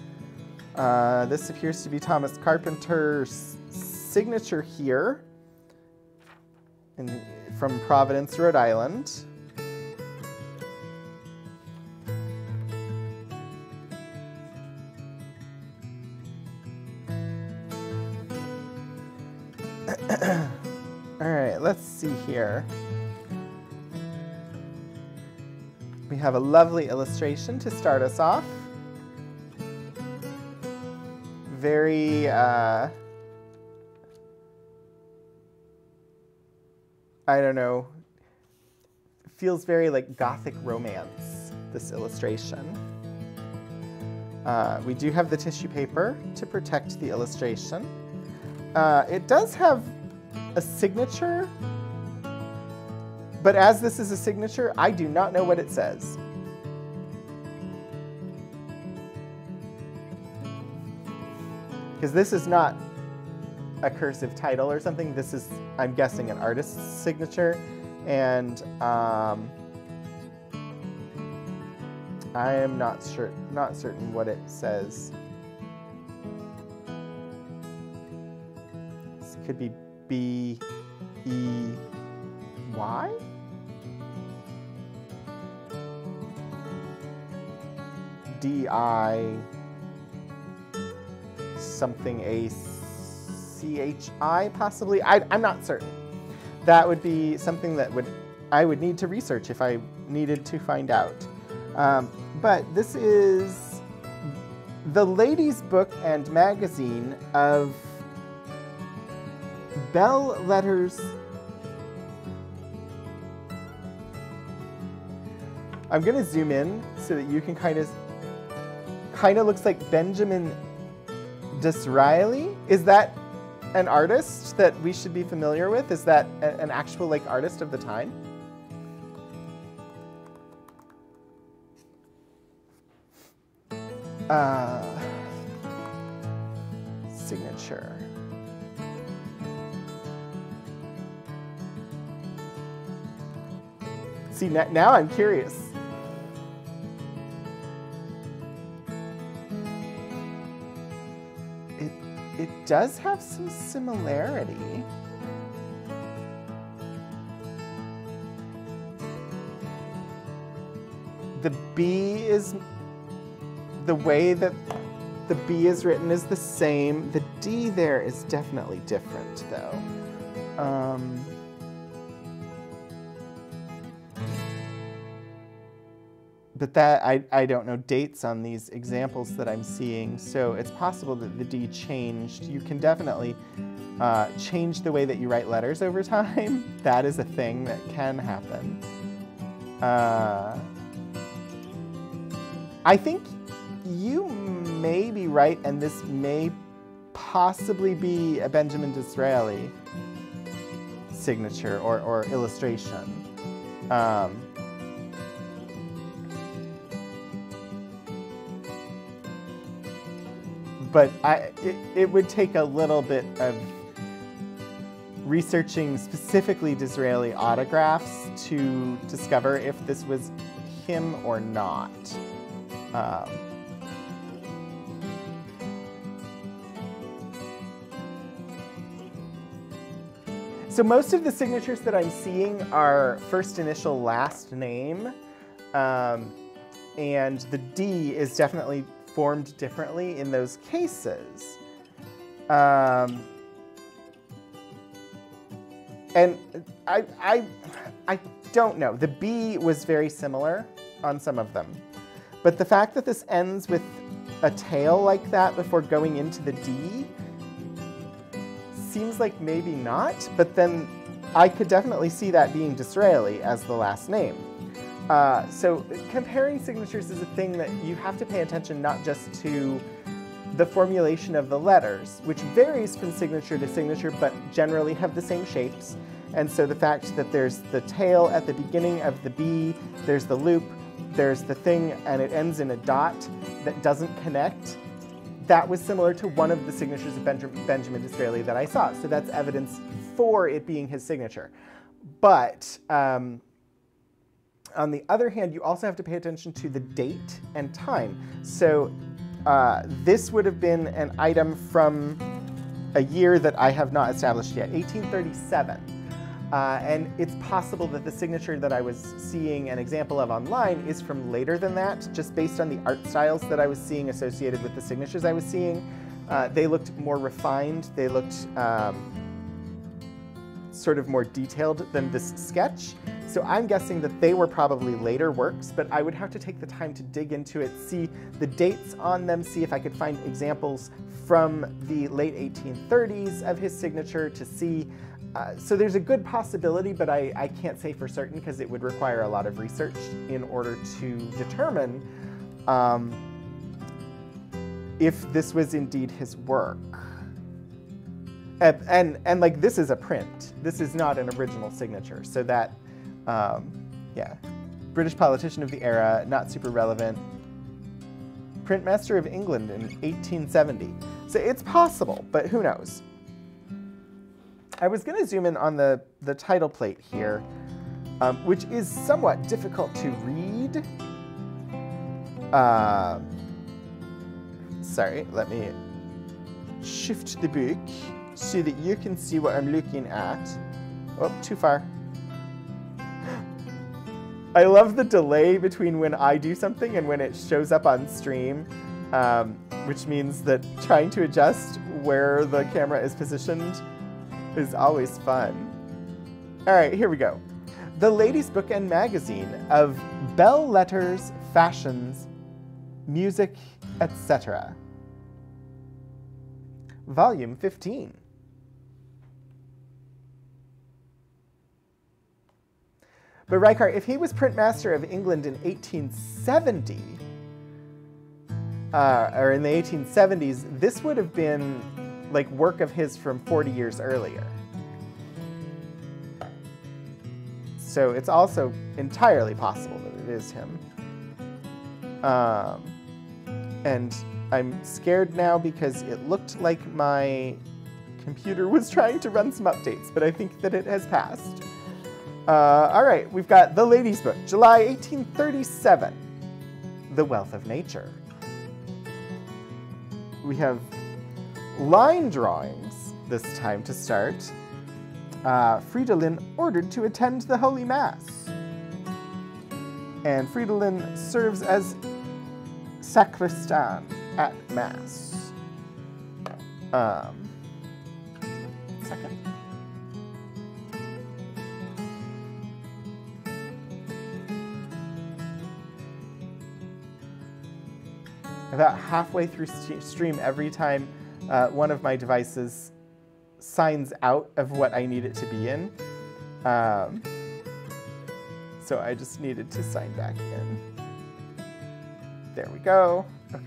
Uh, this appears to be Thomas Carpenter's signature here in, from Providence, Rhode Island. All right, let's see here. Have a lovely illustration to start us off. Very, uh, I don't know, feels very like gothic romance, this illustration. Uh, we do have the tissue paper to protect the illustration. Uh, it does have a signature but as this is a signature, I do not know what it says. Because this is not a cursive title or something. This is, I'm guessing, an artist's signature. And um, I am not sure, not certain what it says. This could be B E Y? D-I something A-C-H-I possibly? I, I'm not certain. That would be something that would I would need to research if I needed to find out. Um, but this is the ladies' book and magazine of Belles Letters I'm gonna zoom in so that you can kind of, kind of looks like Benjamin Disraeli. Is that an artist that we should be familiar with? Is that a, an actual like artist of the time? Uh, signature. See, now I'm curious. Does have some similarity. The B is, the way that the B is written is the same. The D there is definitely different though. Um, but that I, I don't know dates on these examples that I'm seeing, so it's possible that the D changed. You can definitely uh, change the way that you write letters over time. that is a thing that can happen. Uh, I think you may be right, and this may possibly be a Benjamin Disraeli signature or, or illustration. Um, but I, it, it would take a little bit of researching specifically Disraeli autographs to discover if this was him or not. Um, so most of the signatures that I'm seeing are first initial, last name. Um, and the D is definitely formed differently in those cases. Um, and I, I, I don't know. The B was very similar on some of them. But the fact that this ends with a tail like that before going into the D seems like maybe not, but then I could definitely see that being Disraeli as the last name. Uh, so comparing signatures is a thing that you have to pay attention not just to the formulation of the letters, which varies from signature to signature, but generally have the same shapes. And so the fact that there's the tail at the beginning of the B, there's the loop, there's the thing, and it ends in a dot that doesn't connect, that was similar to one of the signatures of Benjamin Disraeli that I saw. So that's evidence for it being his signature. But um, on the other hand, you also have to pay attention to the date and time. So uh, this would have been an item from a year that I have not established yet, 1837. Uh, and it's possible that the signature that I was seeing an example of online is from later than that, just based on the art styles that I was seeing associated with the signatures I was seeing. Uh, they looked more refined, they looked um, sort of more detailed than this sketch. So I'm guessing that they were probably later works, but I would have to take the time to dig into it, see the dates on them, see if I could find examples from the late 1830s of his signature to see. Uh, so there's a good possibility, but I, I can't say for certain because it would require a lot of research in order to determine um, if this was indeed his work. And, and, like this is a print. This is not an original signature. So that um, yeah. British politician of the era, not super relevant. Prime Minister of England in 1870. So it's possible, but who knows? I was going to zoom in on the, the title plate here, um, which is somewhat difficult to read. Uh, sorry, let me shift the book so that you can see what I'm looking at. Oh, too far. I love the delay between when I do something and when it shows up on stream, um, which means that trying to adjust where the camera is positioned is always fun. All right, here we go. The Ladies Book and Magazine of Belles Letters, Fashions, Music, etc. Volume 15. But Reichardt, if he was prime minister of England in 1870, uh, or in the 1870s, this would have been like work of his from 40 years earlier. So it's also entirely possible that it is him. Um, and I'm scared now because it looked like my computer was trying to run some updates, but I think that it has passed. Uh, all right, we've got The Lady's Book, July 1837, The Wealth of Nature. We have line drawings this time to start. Uh, Fridolin ordered to attend the Holy Mass. And Fridolin serves as sacristan at Mass. Um, second. About halfway through stream, every time uh, one of my devices signs out of what I need it to be in. Um, so I just needed to sign back in. There we go. Okay.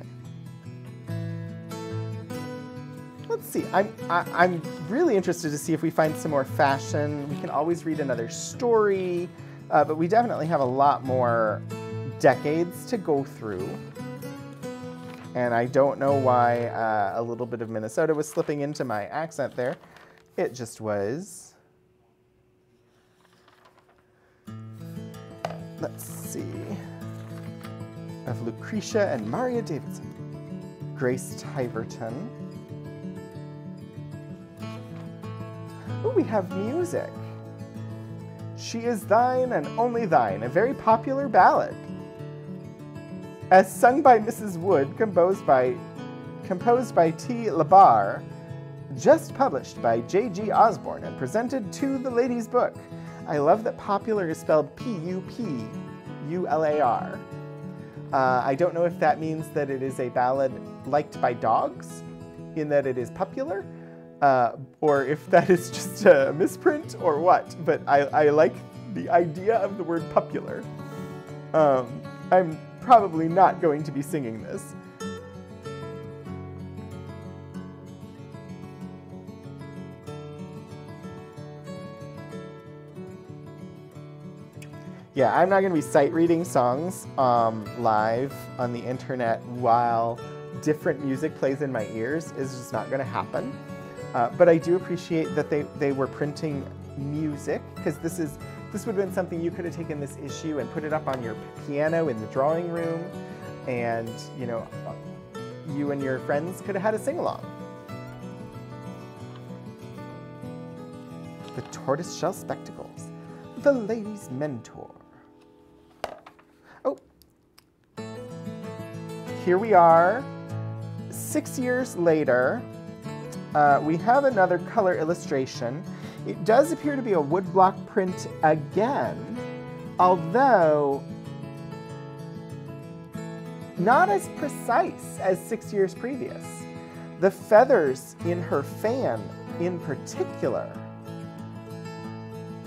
Let's see. I'm I, am i am really interested to see if we find some more fashion. We can always read another story, uh, but we definitely have a lot more decades to go through. And I don't know why uh, a little bit of Minnesota was slipping into my accent there. It just was. Let's see. Of Lucretia and Maria Davidson. Grace Tiverton. Oh, we have music. She is thine and only thine, a very popular ballad as sung by Mrs. Wood, composed by, composed by T. Labar, just published by J.G. Osborne and presented to the Ladies' Book. I love that popular is spelled P-U-P-U-L-A-R. Uh, I don't know if that means that it is a ballad liked by dogs, in that it is popular, uh, or if that is just a misprint or what, but I, I like the idea of the word popular. Um, I'm probably not going to be singing this. Yeah, I'm not going to be sight reading songs um, live on the internet while different music plays in my ears is just not going to happen. Uh, but I do appreciate that they, they were printing music because this is this would have been something you could have taken this issue and put it up on your piano in the drawing room, and you know, you and your friends could have had a sing along. The tortoiseshell spectacles, the lady's mentor. Oh, here we are, six years later. Uh, we have another color illustration. It does appear to be a woodblock print again, although not as precise as six years previous. The feathers in her fan, in particular,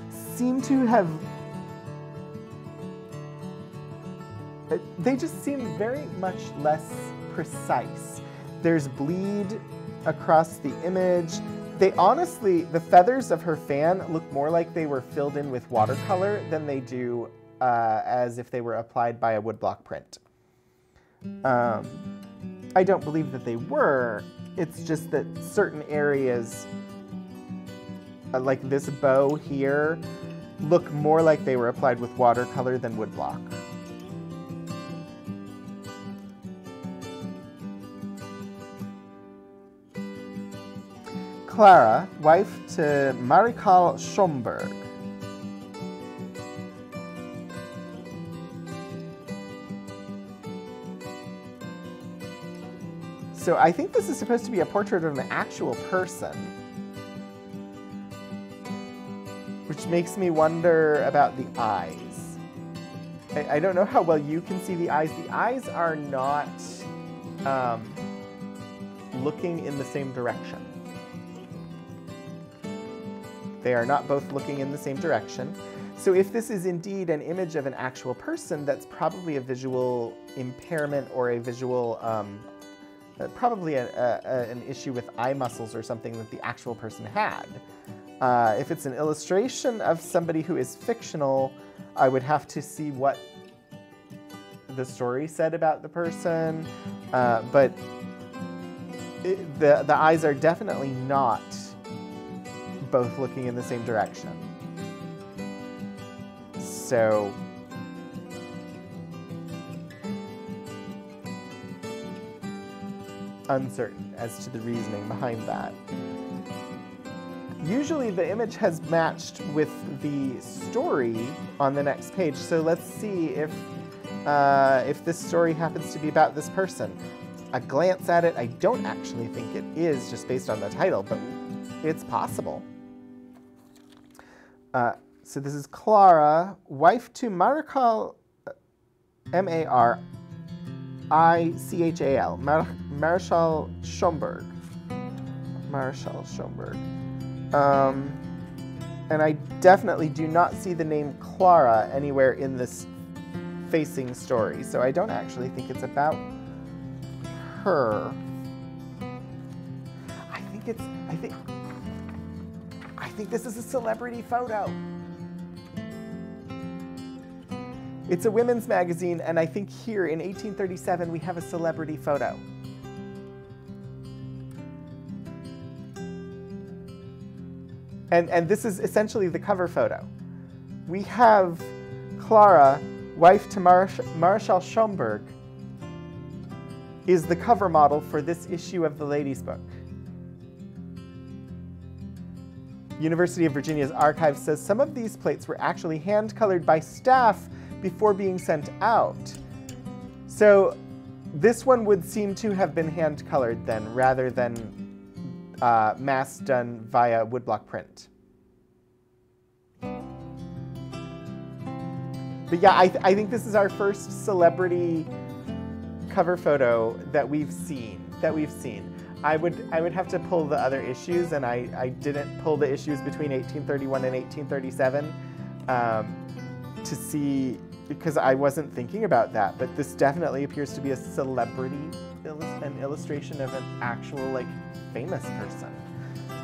seem to have. Uh, they just seem very much less precise. There's bleed across the image. They honestly, the feathers of her fan look more like they were filled in with watercolor than they do uh, as if they were applied by a woodblock print. Um, I don't believe that they were. It's just that certain areas, uh, like this bow here, look more like they were applied with watercolor than woodblock. Clara, wife to Marikal Schomburg. So I think this is supposed to be a portrait of an actual person. Which makes me wonder about the eyes. I, I don't know how well you can see the eyes. The eyes are not um, looking in the same direction. They are not both looking in the same direction. So if this is indeed an image of an actual person, that's probably a visual impairment or a visual, um, uh, probably a, a, an issue with eye muscles or something that the actual person had. Uh, if it's an illustration of somebody who is fictional, I would have to see what the story said about the person, uh, but it, the, the eyes are definitely not both looking in the same direction. So uncertain as to the reasoning behind that. Usually the image has matched with the story on the next page, so let's see if, uh, if this story happens to be about this person. A glance at it, I don't actually think it is just based on the title, but it's possible. Uh, so this is Clara, wife to Marechal, uh, M-A-R I-C-H-A-L, Mar Marshal Schomburg. Marshal Schomburg. Um, and I definitely do not see the name Clara anywhere in this facing story, so I don't actually think it's about her. I think it's, I think, I think this is a celebrity photo. It's a women's magazine, and I think here in 1837 we have a celebrity photo. And, and this is essentially the cover photo. We have Clara, wife to Marsh Marshal Schomburg, is the cover model for this issue of the Ladies' Book. University of Virginia's archive says some of these plates were actually hand-colored by staff before being sent out. So this one would seem to have been hand-colored then, rather than uh, mass done via woodblock print. But yeah, I, th I think this is our first celebrity cover photo that we've seen. That we've seen. I would I would have to pull the other issues, and I, I didn't pull the issues between 1831 and 1837 um, to see because I wasn't thinking about that. But this definitely appears to be a celebrity, an illustration of an actual like famous person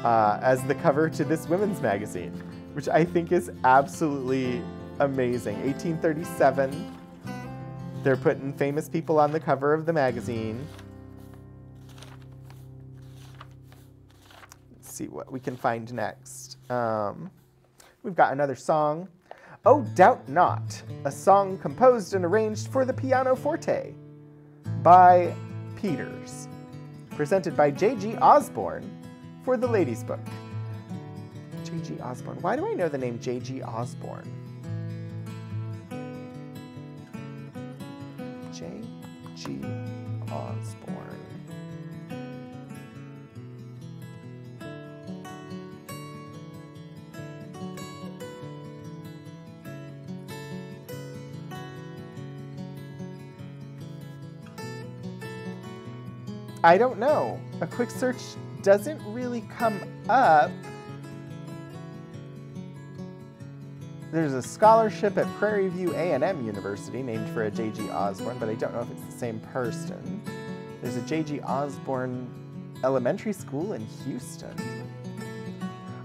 uh, as the cover to this women's magazine, which I think is absolutely amazing. 1837. They're putting famous people on the cover of the magazine. See what we can find next. Um, we've got another song. Oh, Doubt Not, a song composed and arranged for the pianoforte by Peters presented by J.G. Osborne for the Ladies' Book. J.G. Osborne. Why do I know the name J.G. Osborne? J.G. Osborne. I don't know. A quick search doesn't really come up. There's a scholarship at Prairie View A&M University named for a J.G. Osborne, but I don't know if it's the same person. There's a J.G. Osborne Elementary School in Houston.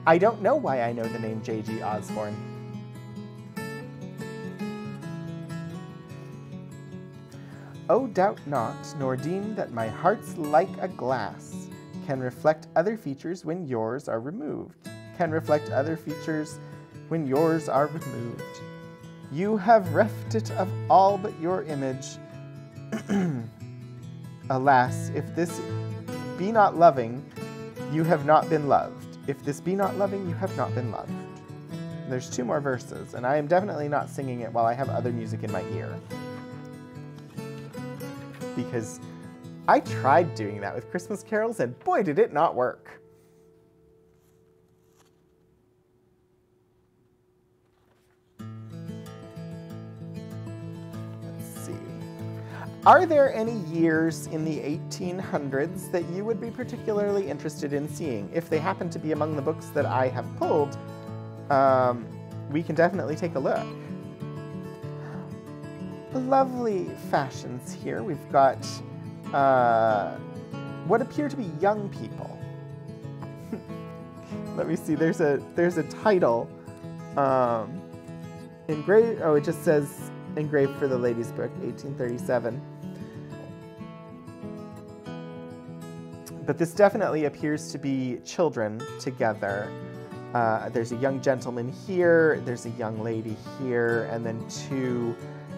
I don't know why I know the name J.G. Osborne. Oh, doubt not, nor deem that my heart's like a glass, can reflect other features when yours are removed, can reflect other features when yours are removed. You have reft it of all but your image. Alas, if this be not loving, you have not been loved. If this be not loving, you have not been loved. There's two more verses, and I am definitely not singing it while I have other music in my ear because I tried doing that with Christmas carols and boy did it not work. Let's see. Are there any years in the 1800s that you would be particularly interested in seeing? If they happen to be among the books that I have pulled, um, we can definitely take a look lovely fashions here. We've got uh, what appear to be young people. Let me see. There's a there's a title um, engraved. Oh, it just says engraved for the Ladies' Book, 1837. But this definitely appears to be children together. Uh, there's a young gentleman here, there's a young lady here, and then two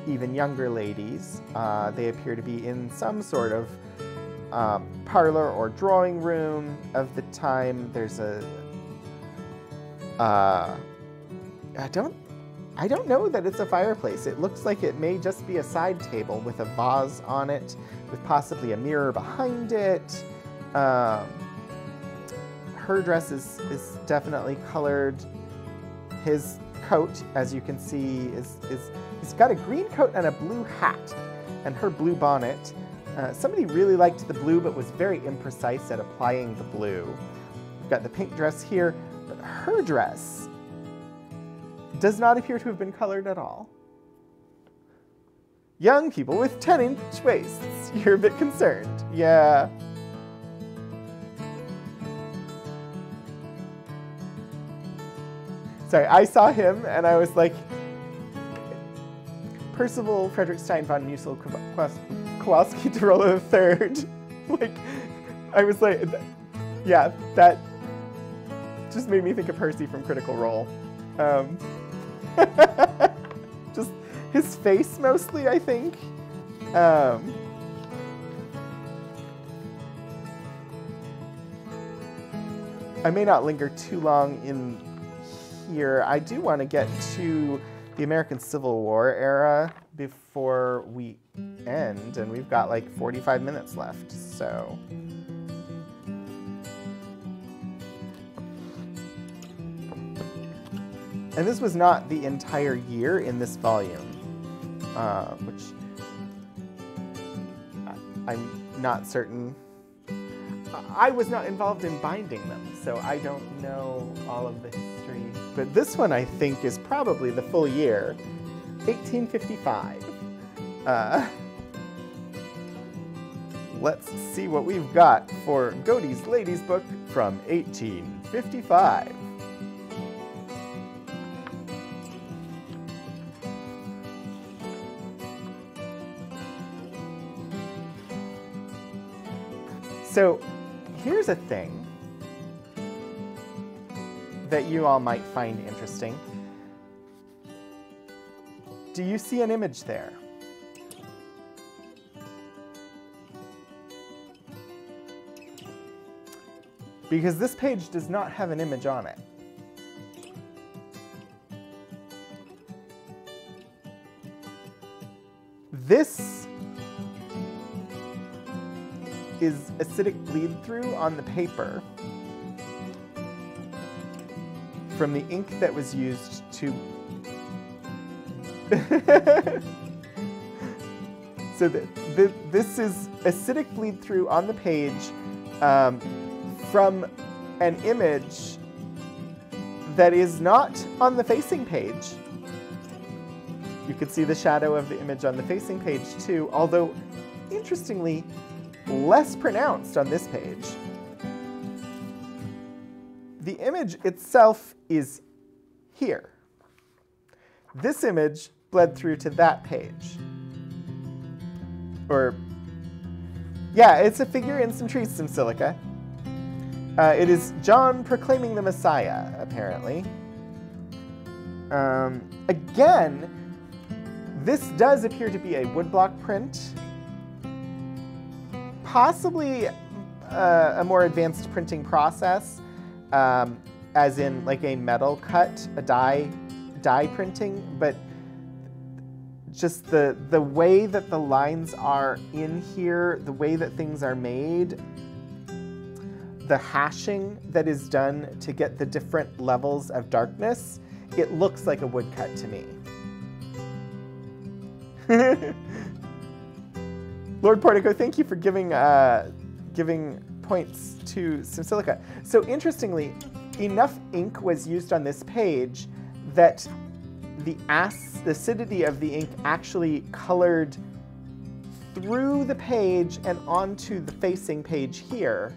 even younger ladies. Uh, they appear to be in some sort of um, parlor or drawing room of the time. There's a. Uh, I don't. I don't know that it's a fireplace. It looks like it may just be a side table with a vase on it, with possibly a mirror behind it. Um, her dress is, is definitely colored. His coat, as you can see, is, is he's got a green coat and a blue hat, and her blue bonnet. Uh, somebody really liked the blue, but was very imprecise at applying the blue. We've got the pink dress here, but her dress does not appear to have been colored at all. Young people with 10 inch waists, you're a bit concerned. Yeah. Sorry, I saw him and I was like, Percival Fredrickstein von Musel Klossowski de Rolo III. like, I was like, yeah, that just made me think of Percy from Critical Role. Um, just his face mostly, I think. Um, I may not linger too long in here. I do want to get to the American Civil War era before we end, and we've got like 45 minutes left, so. And this was not the entire year in this volume, uh, which I'm not certain. I was not involved in binding them, so I don't know all of the history. But this one, I think, is probably the full year, 1855. Uh, let's see what we've got for Godey's Lady's Book from 1855. So here's a thing that you all might find interesting. Do you see an image there? Because this page does not have an image on it. This is acidic bleed through on the paper from the ink that was used to so the, the, this is acidic bleed through on the page um, from an image that is not on the facing page. You could see the shadow of the image on the facing page too, although interestingly, less pronounced on this page. The image itself is here. This image bled through to that page. Or, yeah, it's a figure in some trees, some silica. Uh, it is John proclaiming the Messiah, apparently. Um, again, this does appear to be a woodblock print possibly uh, a more advanced printing process, um, as in like a metal cut, a die, die printing, but just the, the way that the lines are in here, the way that things are made, the hashing that is done to get the different levels of darkness, it looks like a woodcut to me. Lord Portico, thank you for giving uh, giving points to some silica. So interestingly, enough ink was used on this page that the acidity of the ink actually colored through the page and onto the facing page here.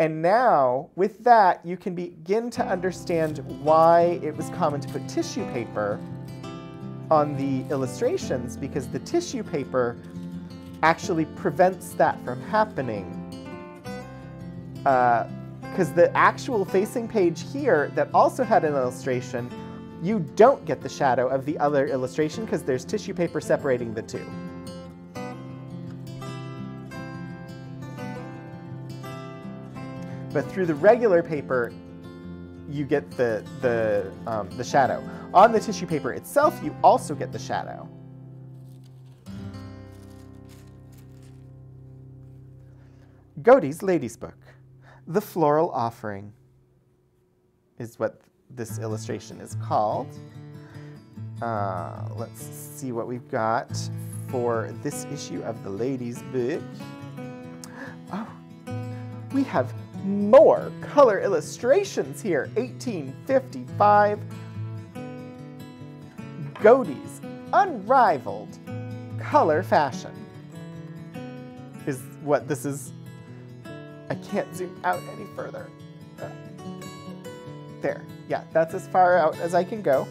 And now, with that, you can begin to understand why it was common to put tissue paper on the illustrations, because the tissue paper actually prevents that from happening. Because uh, the actual facing page here that also had an illustration, you don't get the shadow of the other illustration because there's tissue paper separating the two. but through the regular paper, you get the, the, um, the shadow. On the tissue paper itself, you also get the shadow. Godey's Lady's Book. The Floral Offering is what this illustration is called. Uh, let's see what we've got for this issue of the Ladies Book. Oh, we have more color illustrations here. 1855. Godey's unrivaled color fashion is what this is. I can't zoom out any further. Uh, there, yeah, that's as far out as I can go.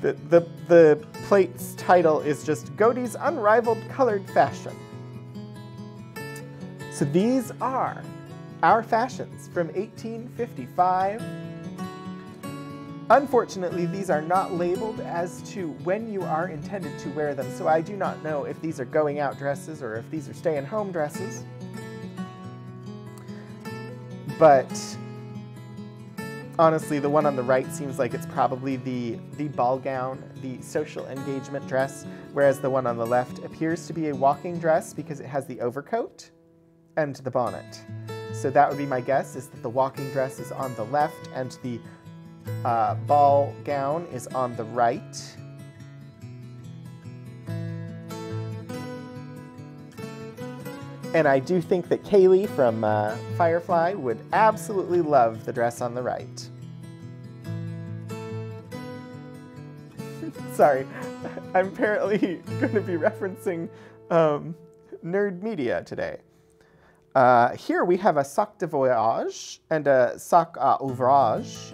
The, the, the plate's title is just Godey's Unrivaled Colored Fashion. So these are our fashions from 1855. Unfortunately, these are not labeled as to when you are intended to wear them, so I do not know if these are going out dresses or if these are stay at home dresses. But honestly, the one on the right seems like it's probably the, the ball gown, the social engagement dress, whereas the one on the left appears to be a walking dress because it has the overcoat and the bonnet. So that would be my guess, is that the walking dress is on the left and the uh, ball gown is on the right. And I do think that Kaylee from uh, Firefly would absolutely love the dress on the right. Sorry, I'm apparently going to be referencing um, nerd media today. Uh, here we have a sac de voyage and a sac à ouvrage.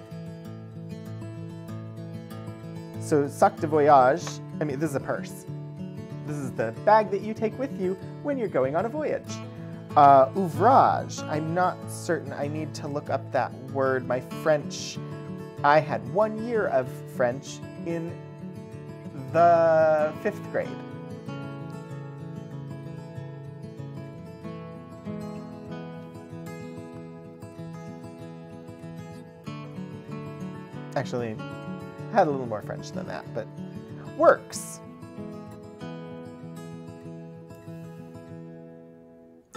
So sac de voyage, I mean, this is a purse. This is the bag that you take with you when you're going on a voyage. Uh, ouvrage, I'm not certain. I need to look up that word. My French, I had one year of French in the fifth grade. Actually, had a little more French than that, but works.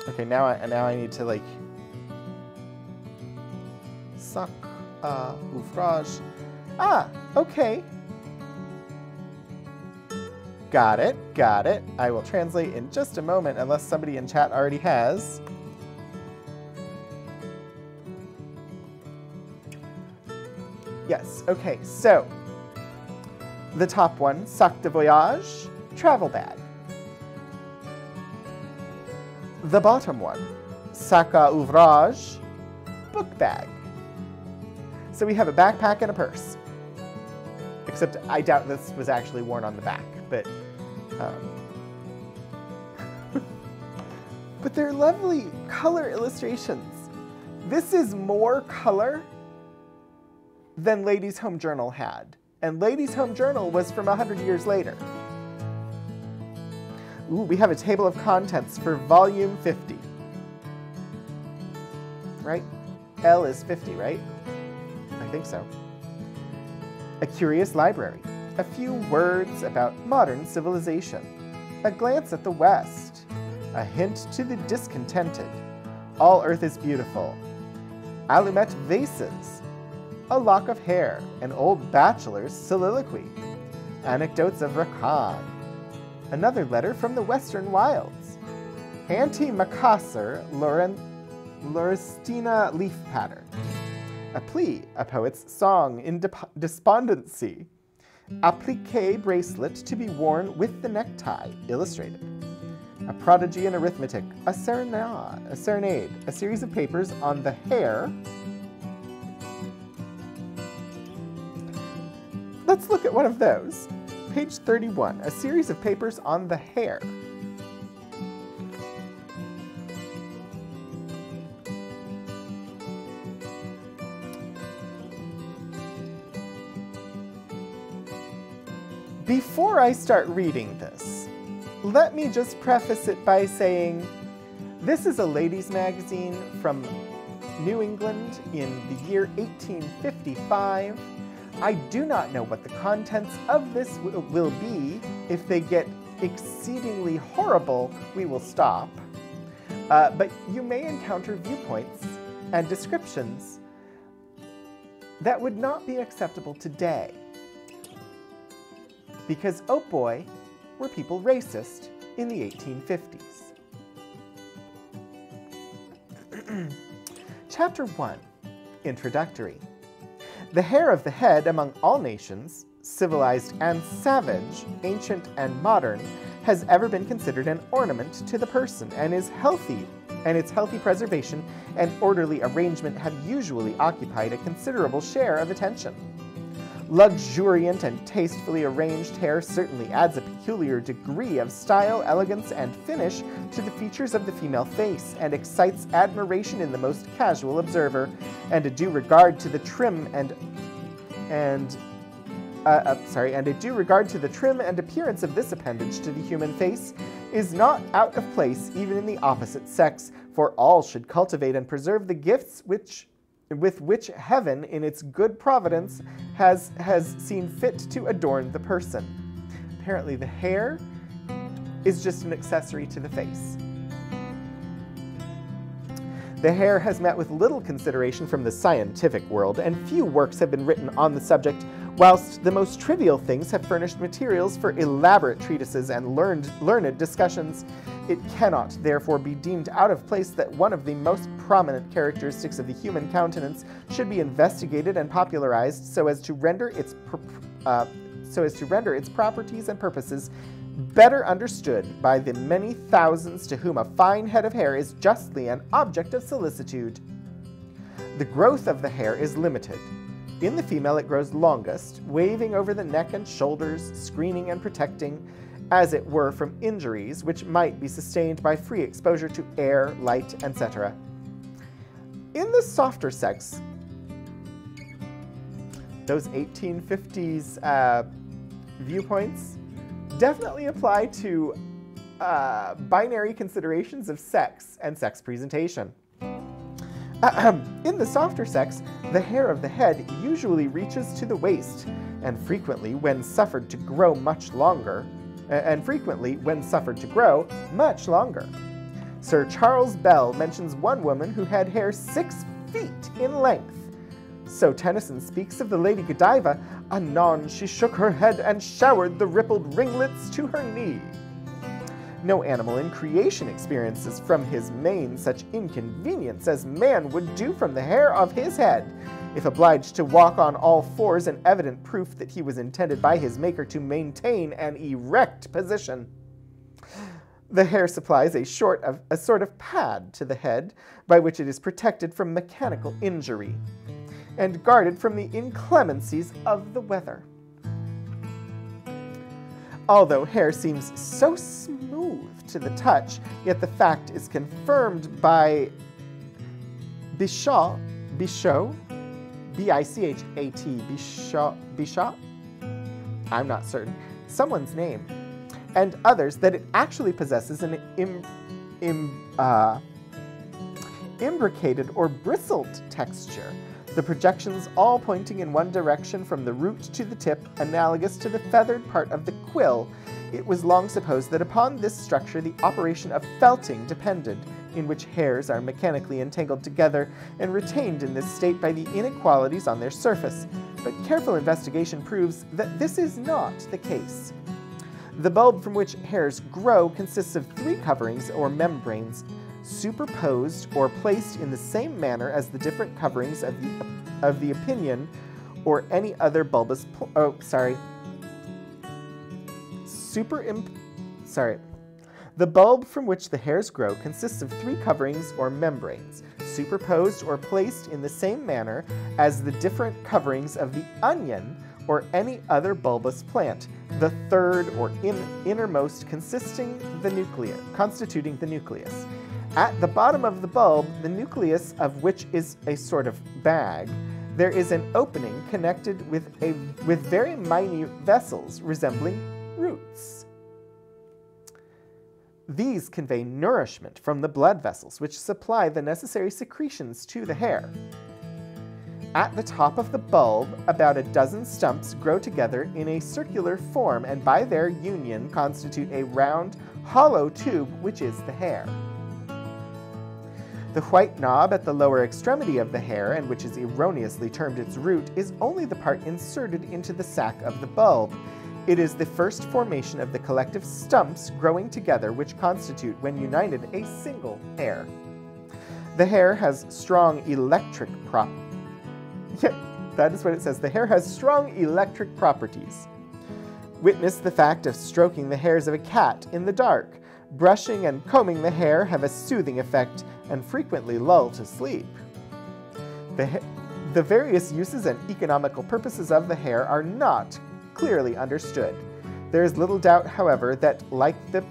Okay, now I now I need to like sac uh, ouvrage. Ah, okay. Got it, got it. I will translate in just a moment unless somebody in chat already has. Yes, okay, so the top one, sac de voyage, travel bag. The bottom one, sac à ouvrage, book bag. So we have a backpack and a purse. Except I doubt this was actually worn on the back, but um, but they're lovely color illustrations. This is more color than Ladies Home Journal had. And Ladies Home Journal was from 100 years later. Ooh, we have a table of contents for volume 50. Right? L is 50, right? I think so. A curious library. A few words about modern civilization. A glance at the West. A hint to the discontented. All Earth is beautiful. Allumette vases a lock of hair, an old bachelor's soliloquy, anecdotes of Rakan, another letter from the western wilds, anti-Macassar Laurestina leaf pattern, a plea, a poet's song in despondency, applique bracelet to be worn with the necktie, illustrated, a prodigy in arithmetic, a serenade, a serenade, a series of papers on the hair Let's look at one of those. Page 31, a series of papers on the hair. Before I start reading this, let me just preface it by saying This is a ladies' magazine from New England in the year 1855. I do not know what the contents of this will be. If they get exceedingly horrible, we will stop. Uh, but you may encounter viewpoints and descriptions that would not be acceptable today. Because, oh boy, were people racist in the 1850s. Chapter 1 Introductory The hair of the head among all nations, civilized and savage, ancient and modern, has ever been considered an ornament to the person and is healthy, and its healthy preservation and orderly arrangement have usually occupied a considerable share of attention. Luxuriant and tastefully arranged hair certainly adds a peculiar degree of style, elegance, and finish to the features of the female face, and excites admiration in the most casual observer, and a due regard to the trim and and uh, uh, sorry, and a due regard to the trim and appearance of this appendage to the human face is not out of place even in the opposite sex, for all should cultivate and preserve the gifts which with which heaven, in its good providence, has, has seen fit to adorn the person. Apparently, the hair is just an accessory to the face. The hair has met with little consideration from the scientific world, and few works have been written on the subject whilst the most trivial things have furnished materials for elaborate treatises and learned, learned discussions, it cannot therefore be deemed out of place that one of the most prominent characteristics of the human countenance should be investigated and popularized so as to render its uh, so as to render its properties and purposes better understood by the many thousands to whom a fine head of hair is justly an object of solicitude. The growth of the hair is limited, in the female, it grows longest, waving over the neck and shoulders, screening and protecting, as it were, from injuries which might be sustained by free exposure to air, light, etc. In the softer sex, those 1850s uh, viewpoints definitely apply to uh, binary considerations of sex and sex presentation. In the softer sex, the hair of the head usually reaches to the waist, and frequently, when suffered to grow much longer, and frequently, when suffered to grow, much longer. Sir Charles Bell mentions one woman who had hair six feet in length. So Tennyson speaks of the Lady Godiva, anon she shook her head and showered the rippled ringlets to her knee. No animal in creation experiences from his mane such inconvenience as man would do from the hair of his head, if obliged to walk on all fours, an evident proof that he was intended by his Maker to maintain an erect position. The hair supplies a, short of, a sort of pad to the head by which it is protected from mechanical mm. injury and guarded from the inclemencies of the weather. Although hair seems so smooth to the touch, yet the fact is confirmed by Bichat, Bichot, B-I-C-H-A-T, Bichat? I'm not certain. Someone's name. And others that it actually possesses an Im, Im, uh, imbricated or bristled texture, the projections all pointing in one direction from the root to the tip, analogous to the feathered part of the quill, it was long supposed that upon this structure the operation of felting depended, in which hairs are mechanically entangled together and retained in this state by the inequalities on their surface. But careful investigation proves that this is not the case. The bulb from which hairs grow consists of three coverings or membranes, superposed or placed in the same manner as the different coverings of the, of the opinion or any other bulbous, oh, sorry, superimp, sorry. The bulb from which the hairs grow consists of three coverings or membranes, superposed or placed in the same manner as the different coverings of the onion or any other bulbous plant, the third or in, innermost consisting the nucleus, constituting the nucleus. At the bottom of the bulb, the nucleus of which is a sort of bag, there is an opening connected with, a, with very minute vessels resembling roots. These convey nourishment from the blood vessels, which supply the necessary secretions to the hair. At the top of the bulb, about a dozen stumps grow together in a circular form and by their union constitute a round, hollow tube, which is the hair. The white knob at the lower extremity of the hair, and which is erroneously termed its root, is only the part inserted into the sac of the bulb, it is the first formation of the collective stumps growing together which constitute, when united, a single hair. The hair has strong electric prop. Yeah, that is what it says. The hair has strong electric properties. Witness the fact of stroking the hairs of a cat in the dark. Brushing and combing the hair have a soothing effect and frequently lull to sleep. The, the various uses and economical purposes of the hair are not clearly understood. There is little doubt, however, that like the,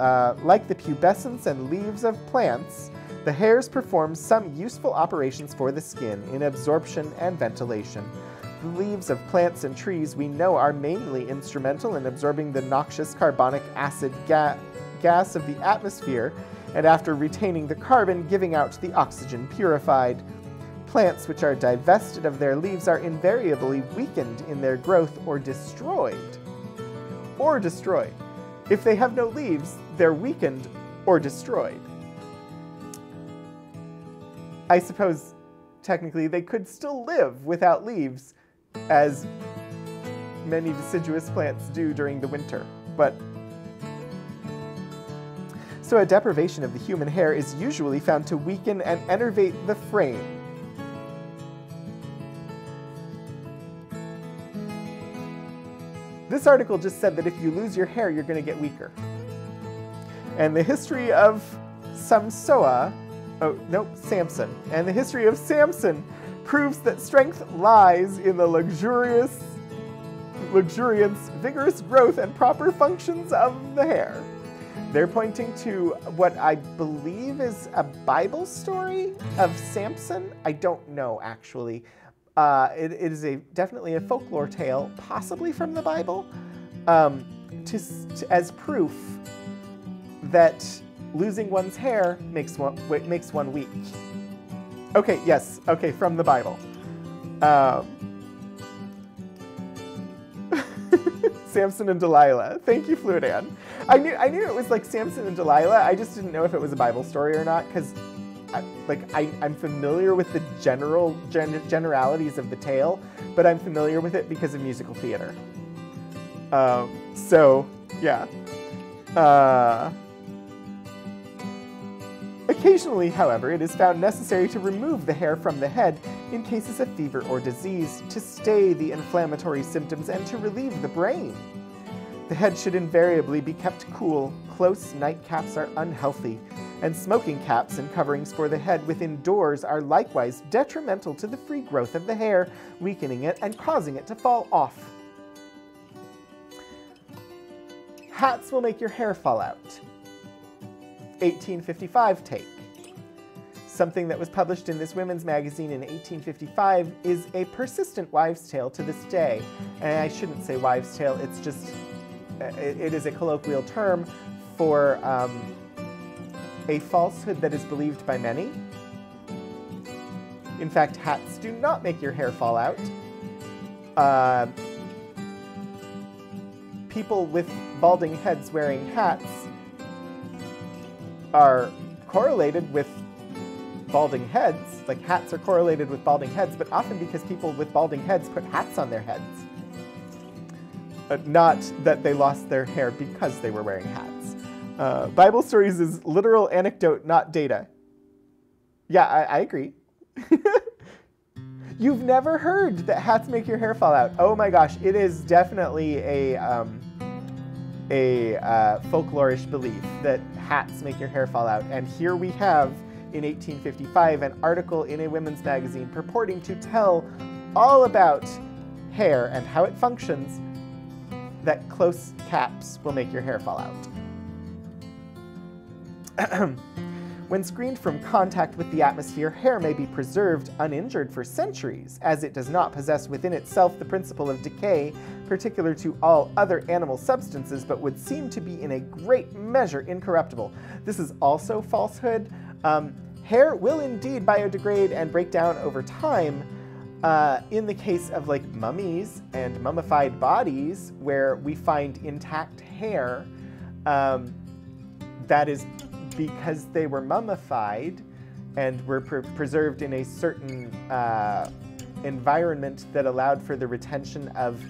uh, like the pubescence and leaves of plants, the hairs perform some useful operations for the skin in absorption and ventilation. The leaves of plants and trees we know are mainly instrumental in absorbing the noxious carbonic acid ga gas of the atmosphere, and after retaining the carbon, giving out the oxygen purified. Plants which are divested of their leaves are invariably weakened in their growth or destroyed. Or destroyed. If they have no leaves, they're weakened or destroyed. I suppose technically they could still live without leaves, as many deciduous plants do during the winter, but so a deprivation of the human hair is usually found to weaken and enervate the frame, This article just said that if you lose your hair, you're going to get weaker. And the history of Samsoa, oh, no, Samson, and the history of Samson proves that strength lies in the luxurious, luxuriance, vigorous growth, and proper functions of the hair. They're pointing to what I believe is a Bible story of Samson. I don't know, actually. Uh, it, it is a definitely a folklore tale, possibly from the Bible, um, to, to, as proof that losing one's hair makes one makes one weak. Okay, yes, okay, from the Bible. Um, Samson and Delilah. Thank you, Fluidan. I knew I knew it was like Samson and Delilah. I just didn't know if it was a Bible story or not because I, like I, am familiar with the general gen generalities of the tale, but I'm familiar with it because of musical theater. Um, so yeah. Uh, occasionally, however, it is found necessary to remove the hair from the head in cases of fever or disease to stay the inflammatory symptoms and to relieve the brain. The head should invariably be kept cool. Close nightcaps are unhealthy and smoking caps and coverings for the head within doors are likewise detrimental to the free growth of the hair, weakening it and causing it to fall off. Hats will make your hair fall out. 1855 take. Something that was published in this women's magazine in 1855 is a persistent wives' tale to this day. And I shouldn't say wives' tale, it's just, it is a colloquial term for um, a falsehood that is believed by many. In fact, hats do not make your hair fall out. Uh, people with balding heads wearing hats are correlated with balding heads. Like hats are correlated with balding heads, but often because people with balding heads put hats on their heads. Uh, not that they lost their hair because they were wearing hats. Uh, Bible stories is literal anecdote, not data. Yeah, I, I agree. You've never heard that hats make your hair fall out. Oh my gosh, it is definitely a um, a uh, folklorish belief that hats make your hair fall out. And here we have, in 1855, an article in a women's magazine purporting to tell all about hair and how it functions, that close caps will make your hair fall out. When screened from contact with the atmosphere, hair may be preserved uninjured for centuries, as it does not possess within itself the principle of decay particular to all other animal substances, but would seem to be in a great measure incorruptible. This is also falsehood. Um, hair will indeed biodegrade and break down over time, uh, in the case of like mummies and mummified bodies, where we find intact hair, um, that is because they were mummified and were pre preserved in a certain uh, environment that allowed for the retention of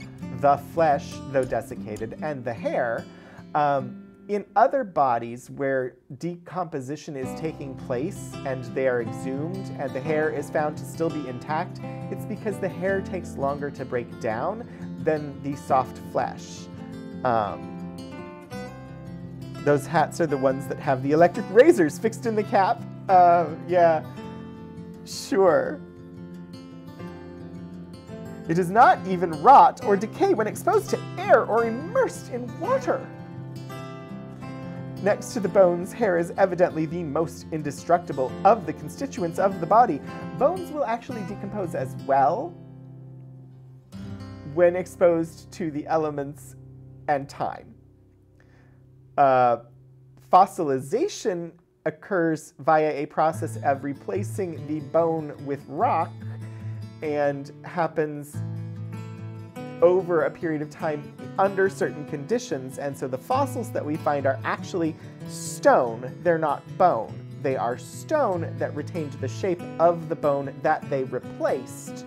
the flesh, though desiccated, and the hair. Um, in other bodies where decomposition is taking place and they are exhumed and the hair is found to still be intact, it's because the hair takes longer to break down than the soft flesh. Um, those hats are the ones that have the electric razors fixed in the cap. Uh, yeah, sure. It does not even rot or decay when exposed to air or immersed in water. Next to the bones, hair is evidently the most indestructible of the constituents of the body. Bones will actually decompose as well when exposed to the elements and time. Uh, fossilization occurs via a process of replacing the bone with rock and happens over a period of time under certain conditions. And so the fossils that we find are actually stone, they're not bone. They are stone that retained the shape of the bone that they replaced.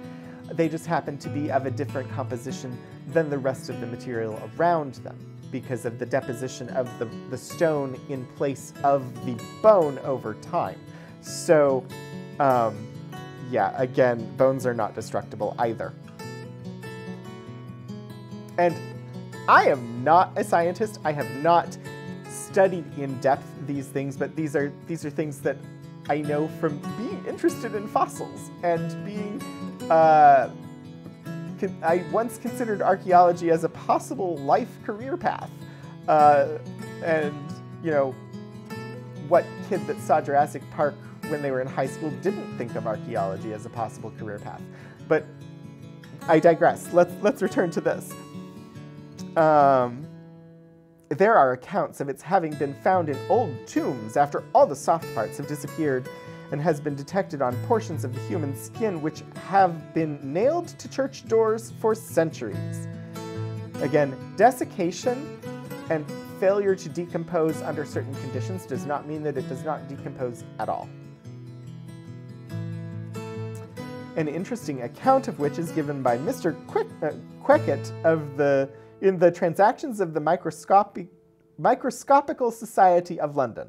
They just happen to be of a different composition than the rest of the material around them because of the deposition of the, the stone in place of the bone over time. So, um, yeah, again, bones are not destructible either. And I am not a scientist. I have not studied in depth these things, but these are these are things that I know from being interested in fossils and being. Uh, I once considered archaeology as a possible life career path, uh, and you know, what kid that saw Jurassic Park when they were in high school didn't think of archaeology as a possible career path? But I digress. Let's let's return to this. Um, there are accounts of its having been found in old tombs after all the soft parts have disappeared and has been detected on portions of the human skin which have been nailed to church doors for centuries. Again, desiccation and failure to decompose under certain conditions does not mean that it does not decompose at all. An interesting account of which is given by Mr. Quick, uh, of the in the Transactions of the Microscopic, Microscopical Society of London.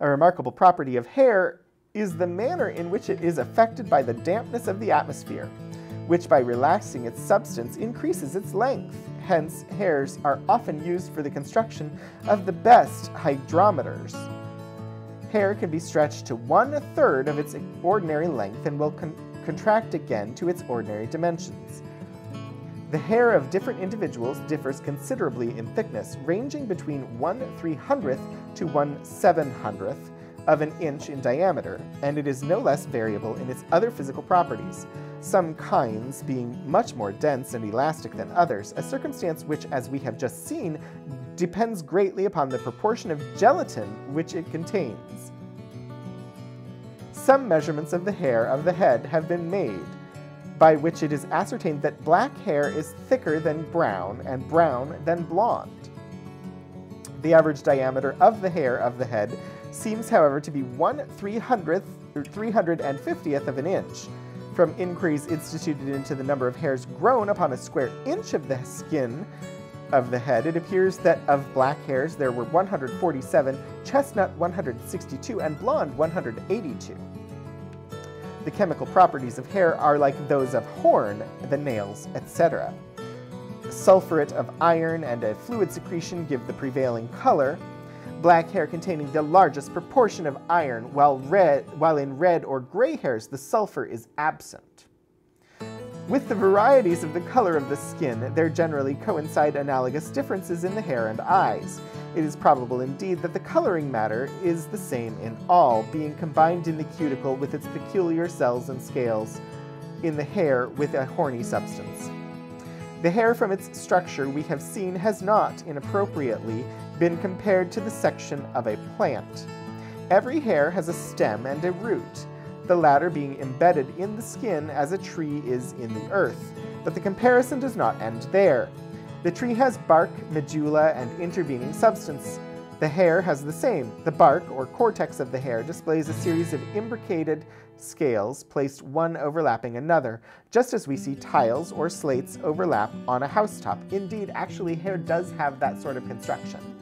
A remarkable property of hair is the manner in which it is affected by the dampness of the atmosphere, which by relaxing its substance increases its length. Hence, hairs are often used for the construction of the best hydrometers. Hair can be stretched to one third of its ordinary length and will con contract again to its ordinary dimensions. The hair of different individuals differs considerably in thickness, ranging between 1 300th to 1 700th of an inch in diameter, and it is no less variable in its other physical properties, some kinds being much more dense and elastic than others, a circumstance which, as we have just seen, depends greatly upon the proportion of gelatin which it contains. Some measurements of the hair of the head have been made, by which it is ascertained that black hair is thicker than brown and brown than blonde. The average diameter of the hair of the head seems, however, to be 1 300th or 350th of an inch. From inquiries instituted into the number of hairs grown upon a square inch of the skin of the head, it appears that of black hairs there were 147, chestnut 162, and blonde 182. The chemical properties of hair are like those of horn, the nails, etc. Sulphuret of iron and a fluid secretion give the prevailing color. Black hair containing the largest proportion of iron, while, red, while in red or gray hairs the sulfur is absent. With the varieties of the color of the skin, there generally coincide analogous differences in the hair and eyes. It is probable indeed that the coloring matter is the same in all, being combined in the cuticle with its peculiar cells and scales, in the hair with a horny substance. The hair from its structure we have seen has not, inappropriately, been compared to the section of a plant. Every hair has a stem and a root, the latter being embedded in the skin as a tree is in the earth. But the comparison does not end there. The tree has bark, medulla, and intervening substance. The hair has the same. The bark, or cortex of the hair, displays a series of imbricated scales placed one overlapping another, just as we see tiles or slates overlap on a housetop. Indeed, actually, hair does have that sort of construction.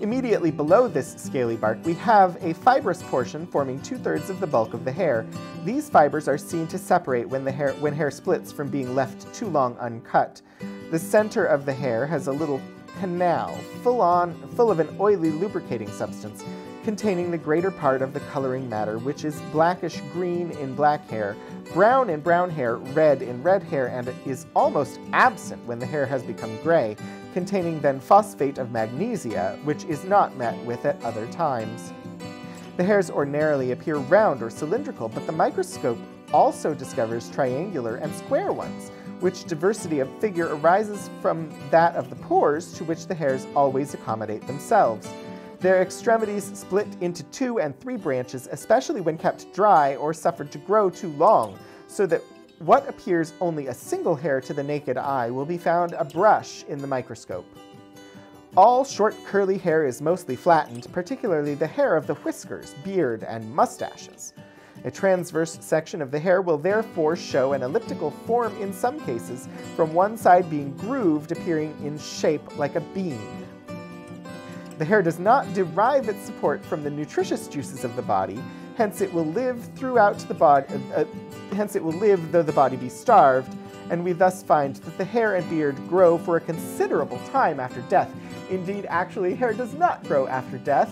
Immediately below this scaly bark, we have a fibrous portion forming two-thirds of the bulk of the hair. These fibers are seen to separate when, the hair, when hair splits from being left too long uncut. The center of the hair has a little canal, full, on, full of an oily lubricating substance, containing the greater part of the coloring matter, which is blackish green in black hair, brown in brown hair, red in red hair, and is almost absent when the hair has become gray, containing then phosphate of magnesia, which is not met with at other times. The hairs ordinarily appear round or cylindrical, but the microscope also discovers triangular and square ones, which diversity of figure arises from that of the pores to which the hairs always accommodate themselves. Their extremities split into two and three branches, especially when kept dry or suffered to grow too long, so that what appears only a single hair to the naked eye will be found a brush in the microscope. All short curly hair is mostly flattened, particularly the hair of the whiskers, beard, and mustaches. A transverse section of the hair will therefore show an elliptical form in some cases, from one side being grooved, appearing in shape like a bean. The hair does not derive its support from the nutritious juices of the body, hence it will live throughout the body, uh, uh, hence it will live though the body be starved, and we thus find that the hair and beard grow for a considerable time after death. Indeed, actually, hair does not grow after death.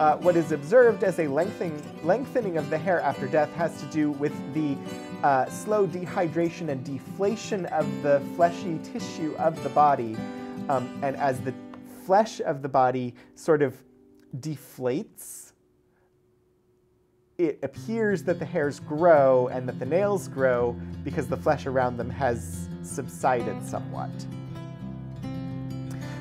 Uh, what is observed as a lengthening, lengthening of the hair after death has to do with the uh, slow dehydration and deflation of the fleshy tissue of the body. Um, and as the flesh of the body sort of deflates, it appears that the hairs grow and that the nails grow because the flesh around them has subsided somewhat.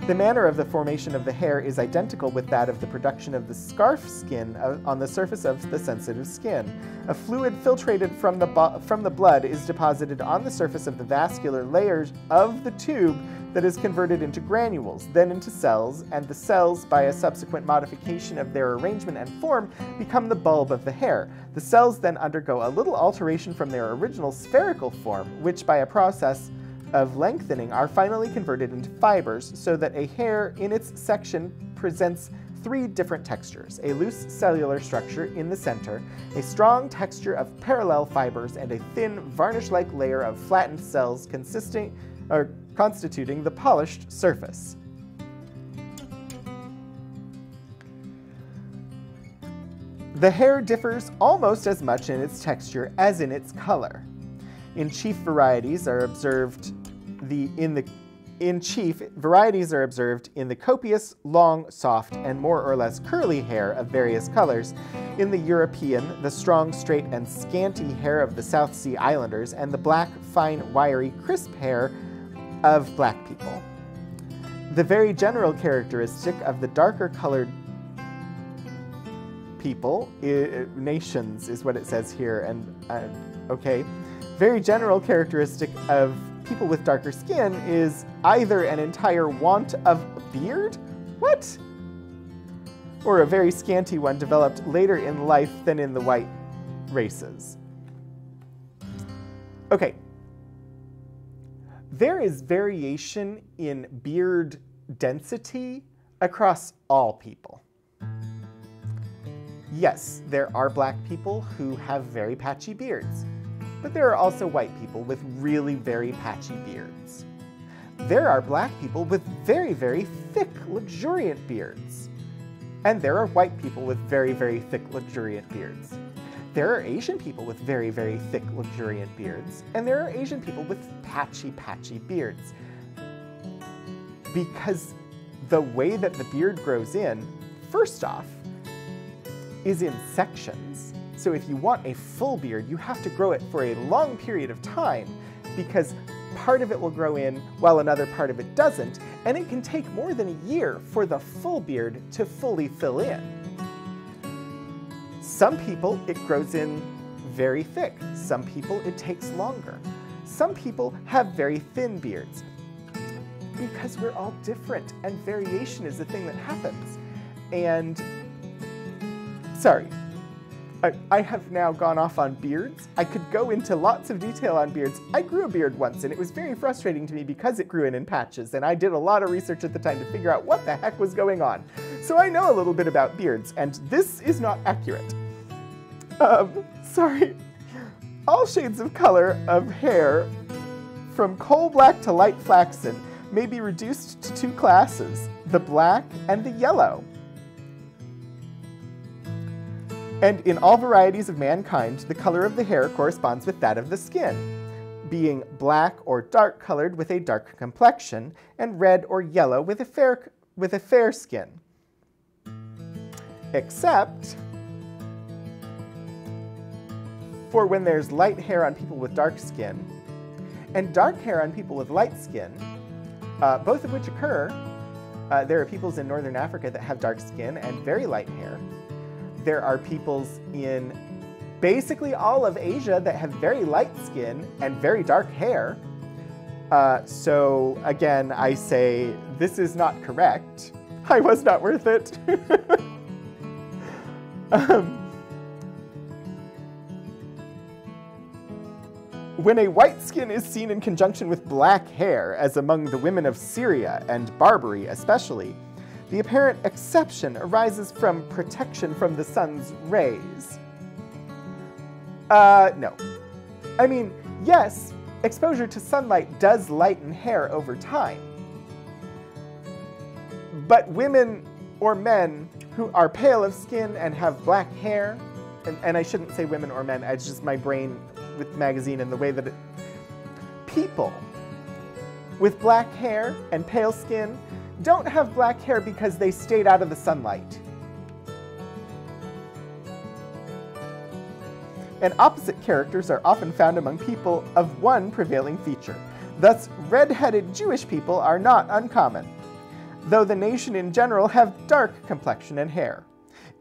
The manner of the formation of the hair is identical with that of the production of the scarf skin uh, on the surface of the sensitive skin. A fluid filtrated from the, from the blood is deposited on the surface of the vascular layers of the tube that is converted into granules, then into cells, and the cells, by a subsequent modification of their arrangement and form, become the bulb of the hair. The cells then undergo a little alteration from their original spherical form, which by a process of lengthening are finally converted into fibers so that a hair in its section presents three different textures, a loose cellular structure in the center, a strong texture of parallel fibers, and a thin varnish-like layer of flattened cells consisting, or constituting the polished surface. The hair differs almost as much in its texture as in its color. In chief varieties are observed the in the in chief, varieties are observed in the copious, long, soft, and more or less curly hair of various colors, in the European, the strong, straight, and scanty hair of the South Sea Islanders, and the black, fine, wiry, crisp hair of black people. The very general characteristic of the darker colored people, nations is what it says here, and uh, okay, very general characteristic of people with darker skin is either an entire want of beard, what? Or a very scanty one developed later in life than in the white races. Okay, there is variation in beard density across all people. Yes, there are black people who have very patchy beards, but there are also white people with really very patchy beards. There are black people with very, very thick, luxuriant beards. And there are white people with very, very thick, luxuriant beards. There are Asian people with very, very thick, luxuriant beards, and there are Asian people with patchy, patchy beards. Because the way that the beard grows in, first off, is in sections. So if you want a full beard, you have to grow it for a long period of time because part of it will grow in while another part of it doesn't, and it can take more than a year for the full beard to fully fill in. Some people, it grows in very thick. Some people, it takes longer. Some people have very thin beards because we're all different and variation is the thing that happens. And sorry, I, I, have now gone off on beards. I could go into lots of detail on beards. I grew a beard once and it was very frustrating to me because it grew in in patches and I did a lot of research at the time to figure out what the heck was going on. So I know a little bit about beards and this is not accurate. Um, sorry. All shades of color of hair from coal black to light flaxen may be reduced to two classes, the black and the yellow. And in all varieties of mankind, the color of the hair corresponds with that of the skin, being black or dark colored with a dark complexion, and red or yellow with a fair, with a fair skin. Except for when there's light hair on people with dark skin, and dark hair on people with light skin, uh, both of which occur. Uh, there are peoples in northern Africa that have dark skin and very light hair. There are peoples in basically all of Asia that have very light skin and very dark hair. Uh, so again, I say this is not correct. I was not worth it. um, When a white skin is seen in conjunction with black hair, as among the women of Syria and Barbary especially, the apparent exception arises from protection from the sun's rays. Uh, no. I mean, yes, exposure to sunlight does lighten hair over time. But women or men who are pale of skin and have black hair, and, and I shouldn't say women or men, it's just my brain with magazine and the way that it... People with black hair and pale skin don't have black hair because they stayed out of the sunlight. And opposite characters are often found among people of one prevailing feature. Thus, red-headed Jewish people are not uncommon, though the nation in general have dark complexion and hair.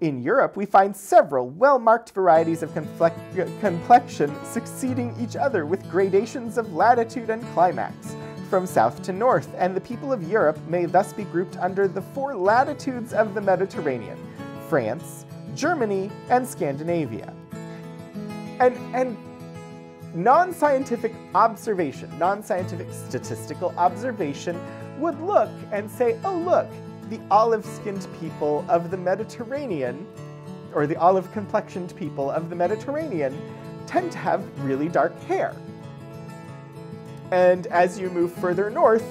In Europe, we find several well-marked varieties of complexion succeeding each other with gradations of latitude and climax, from south to north, and the people of Europe may thus be grouped under the four latitudes of the Mediterranean, France, Germany, and Scandinavia. And, and non-scientific observation, non-scientific statistical observation would look and say, oh look, the olive-skinned people of the Mediterranean, or the olive-complexioned people of the Mediterranean, tend to have really dark hair. And as you move further north,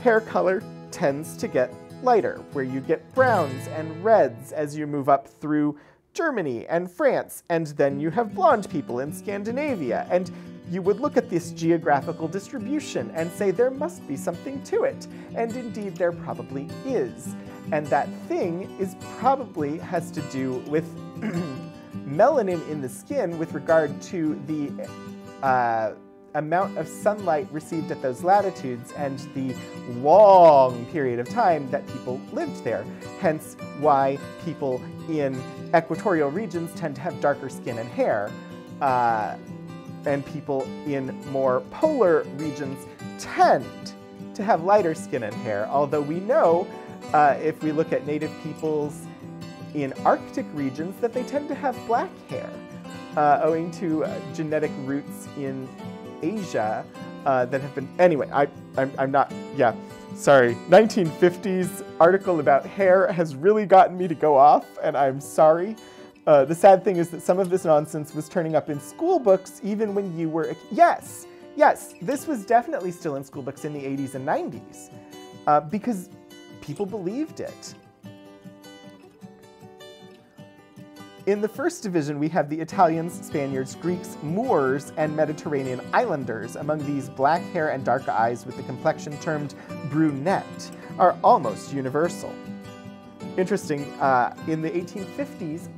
hair color tends to get lighter, where you get browns and reds as you move up through Germany and France, and then you have blonde people in Scandinavia, and you would look at this geographical distribution and say there must be something to it. And indeed, there probably is. And that thing is probably has to do with melanin in the skin with regard to the uh, amount of sunlight received at those latitudes and the long period of time that people lived there. Hence why people in equatorial regions tend to have darker skin and hair. Uh, and people in more polar regions tend to have lighter skin and hair, although we know uh, if we look at native peoples in Arctic regions that they tend to have black hair, uh, owing to uh, genetic roots in Asia uh, that have been, anyway, I, I'm, I'm not, yeah, sorry, 1950s article about hair has really gotten me to go off, and I'm sorry. Uh, the sad thing is that some of this nonsense was turning up in school books even when you were, yes, yes, this was definitely still in school books in the 80s and 90s uh, because people believed it. In the first division, we have the Italians, Spaniards, Greeks, Moors, and Mediterranean islanders. Among these, black hair and dark eyes with the complexion termed brunette are almost universal. Interesting, uh, in the 1850s,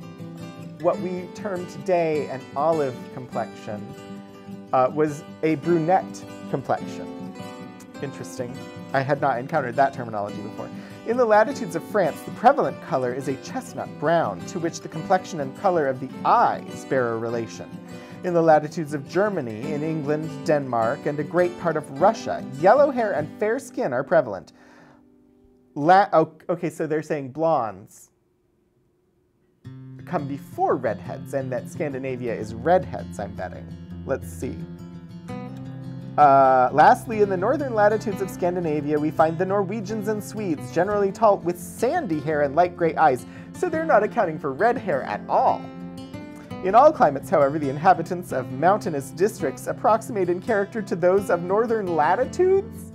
what we term today an olive complexion uh, was a brunette complexion. Interesting. I had not encountered that terminology before. In the latitudes of France, the prevalent color is a chestnut brown, to which the complexion and color of the eyes bear a relation. In the latitudes of Germany, in England, Denmark, and a great part of Russia, yellow hair and fair skin are prevalent. La okay, so they're saying blondes come before redheads, and that Scandinavia is redheads, I'm betting. Let's see. Uh, lastly, in the northern latitudes of Scandinavia, we find the Norwegians and Swedes, generally tall with sandy hair and light gray eyes, so they're not accounting for red hair at all. In all climates, however, the inhabitants of mountainous districts approximate in character to those of northern latitudes.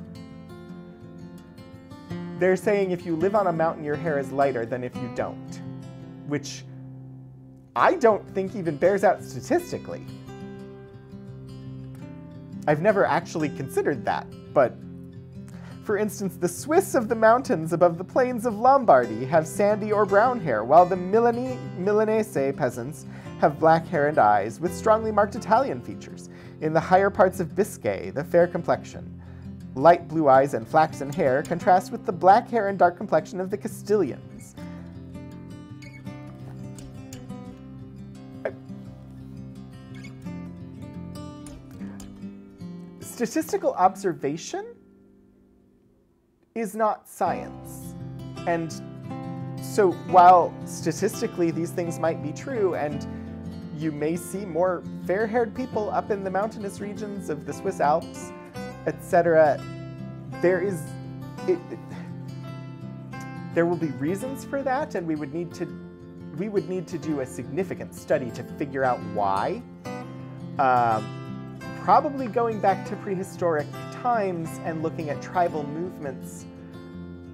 They're saying if you live on a mountain, your hair is lighter than if you don't, which I don't think even bears out statistically. I've never actually considered that, but for instance, the Swiss of the mountains above the plains of Lombardy have sandy or brown hair, while the Milani Milanese peasants have black hair and eyes with strongly marked Italian features. In the higher parts of Biscay, the fair complexion, light blue eyes and flaxen hair contrast with the black hair and dark complexion of the Castilians. Statistical observation is not science. And so while statistically these things might be true and you may see more fair-haired people up in the mountainous regions of the Swiss Alps, etc., there is it, it, there will be reasons for that and we would need to we would need to do a significant study to figure out why. Um, probably going back to prehistoric times and looking at tribal movements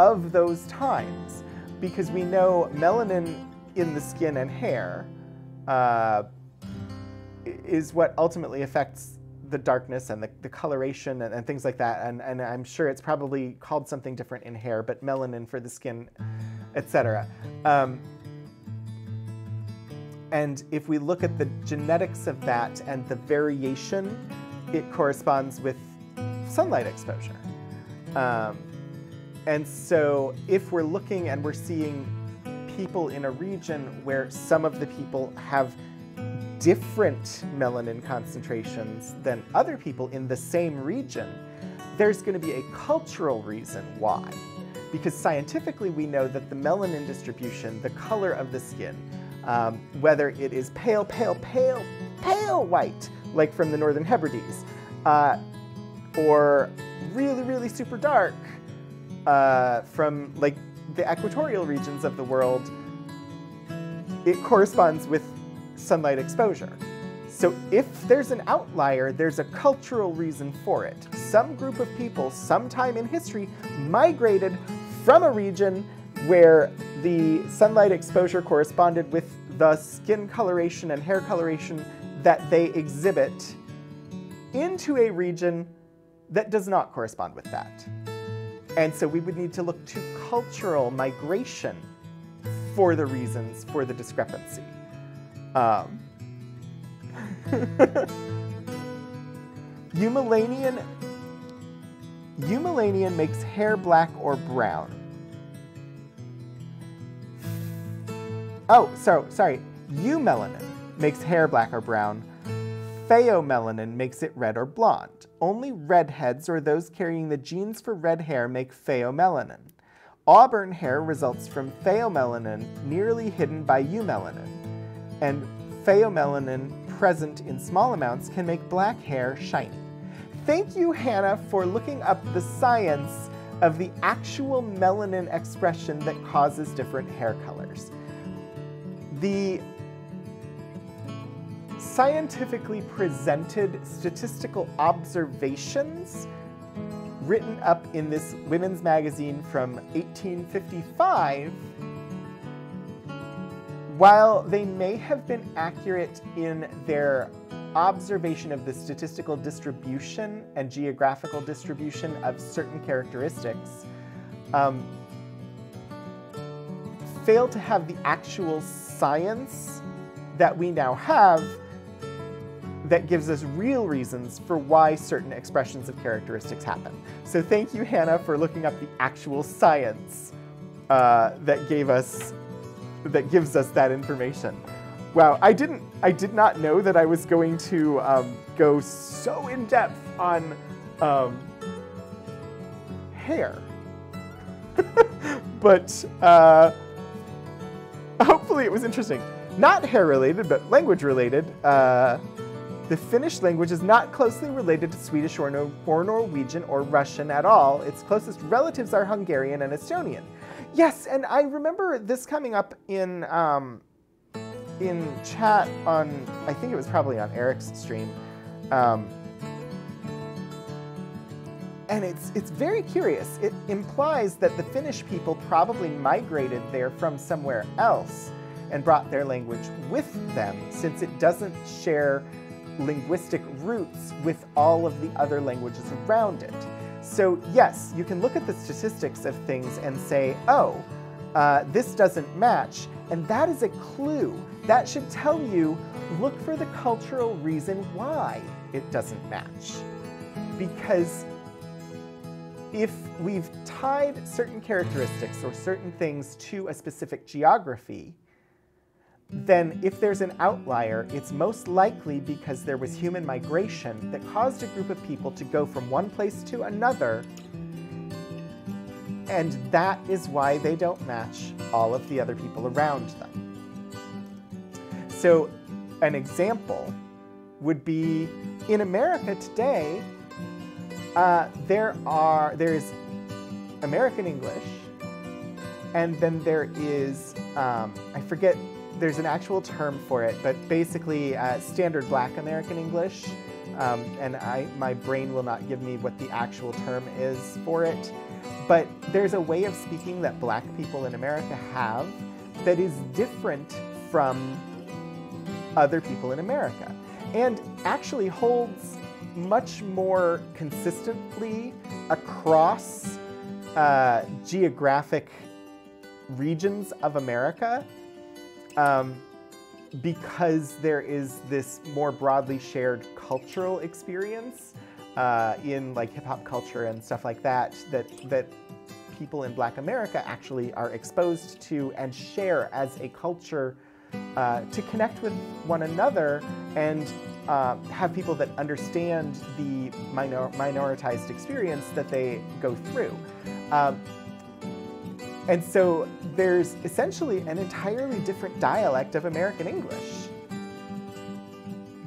of those times because we know melanin in the skin and hair uh, is what ultimately affects the darkness and the, the coloration and, and, things like that. And, and I'm sure it's probably called something different in hair, but melanin for the skin, etc. Um, and if we look at the genetics of that and the variation it corresponds with sunlight exposure. Um, and so if we're looking and we're seeing people in a region where some of the people have different melanin concentrations than other people in the same region, there's going to be a cultural reason why. Because scientifically we know that the melanin distribution, the color of the skin, um, whether it is pale, pale, pale, pale white, like from the Northern Hebrides, uh, or really, really super dark uh, from like the equatorial regions of the world, it corresponds with sunlight exposure. So if there's an outlier, there's a cultural reason for it. Some group of people sometime in history migrated from a region where the sunlight exposure corresponded with the skin coloration and hair coloration that they exhibit into a region that does not correspond with that. And so we would need to look to cultural migration for the reasons for the discrepancy. Um, Eumelanian, Eumelanian makes hair black or brown. Oh, so sorry. Eumelanin makes hair black or brown. Pheomelanin makes it red or blonde. Only redheads or those carrying the genes for red hair make pheomelanin. Auburn hair results from pheomelanin nearly hidden by eumelanin. And pheomelanin present in small amounts can make black hair shiny. Thank you, Hannah, for looking up the science of the actual melanin expression that causes different hair colors. The scientifically presented statistical observations written up in this women's magazine from 1855 while they may have been accurate in their observation of the statistical distribution and geographical distribution of certain characteristics, um, fail to have the actual science that we now have that gives us real reasons for why certain expressions of characteristics happen. So thank you, Hannah, for looking up the actual science uh, that gave us that gives us that information. Wow, I didn't, I did not know that I was going to um, go so in depth on um, hair. but uh, hopefully it was interesting. Not hair related, but language related. Uh, the Finnish language is not closely related to Swedish or, no or Norwegian or Russian at all. Its closest relatives are Hungarian and Estonian. Yes, and I remember this coming up in um, in chat on, I think it was probably on Eric's stream. Um, and it's, it's very curious. It implies that the Finnish people probably migrated there from somewhere else and brought their language with them since it doesn't share linguistic roots with all of the other languages around it. So yes, you can look at the statistics of things and say, oh, uh, this doesn't match, and that is a clue. That should tell you, look for the cultural reason why it doesn't match. Because if we've tied certain characteristics or certain things to a specific geography, then if there's an outlier, it's most likely because there was human migration that caused a group of people to go from one place to another, and that is why they don't match all of the other people around them. So an example would be in America today, uh, there are there is American English, and then there is um, I forget there's an actual term for it, but basically uh, standard Black American English. Um, and I, my brain will not give me what the actual term is for it. But there's a way of speaking that Black people in America have that is different from other people in America, and actually holds much more consistently across uh, geographic regions of America um, because there is this more broadly shared cultural experience uh, in like hip hop culture and stuff like that, that that people in Black America actually are exposed to and share as a culture uh, to connect with one another and uh, have people that understand the minor minoritized experience that they go through. Um, and so there's essentially an entirely different dialect of American English.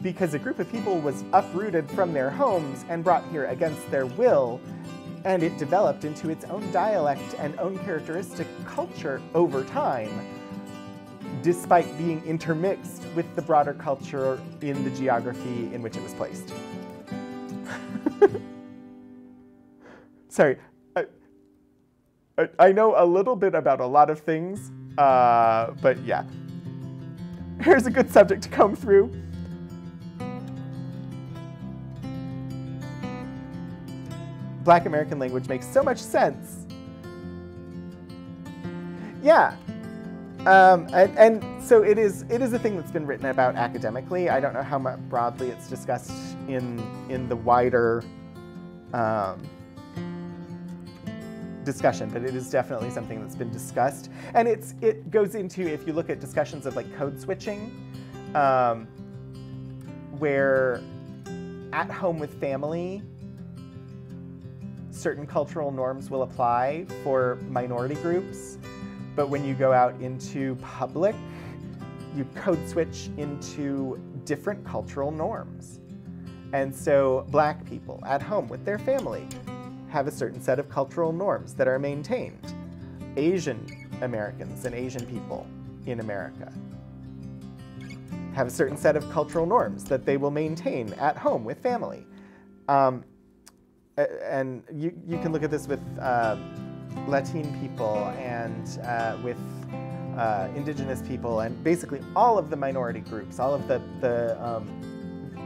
Because a group of people was uprooted from their homes and brought here against their will, and it developed into its own dialect and own characteristic culture over time, despite being intermixed with the broader culture in the geography in which it was placed. Sorry, I I, know a little bit about a lot of things, uh, but yeah. Here's a good subject to come through. Black American language makes so much sense. Yeah. Um, and, and, so it is, it is a thing that's been written about academically. I don't know how much broadly it's discussed in, in the wider um, discussion, but it is definitely something that's been discussed. And it's it goes into, if you look at discussions of like code switching, um, where at home with family, certain cultural norms will apply for minority groups, but when you go out into public, you code switch into different cultural norms. And so black people at home with their family have a certain set of cultural norms that are maintained. Asian Americans and Asian people in America have a certain set of cultural norms that they will maintain at home with family. Um, and you, you can look at this with uh, Latin people and uh, with uh, indigenous people, and basically all of the minority groups, all of the, the um,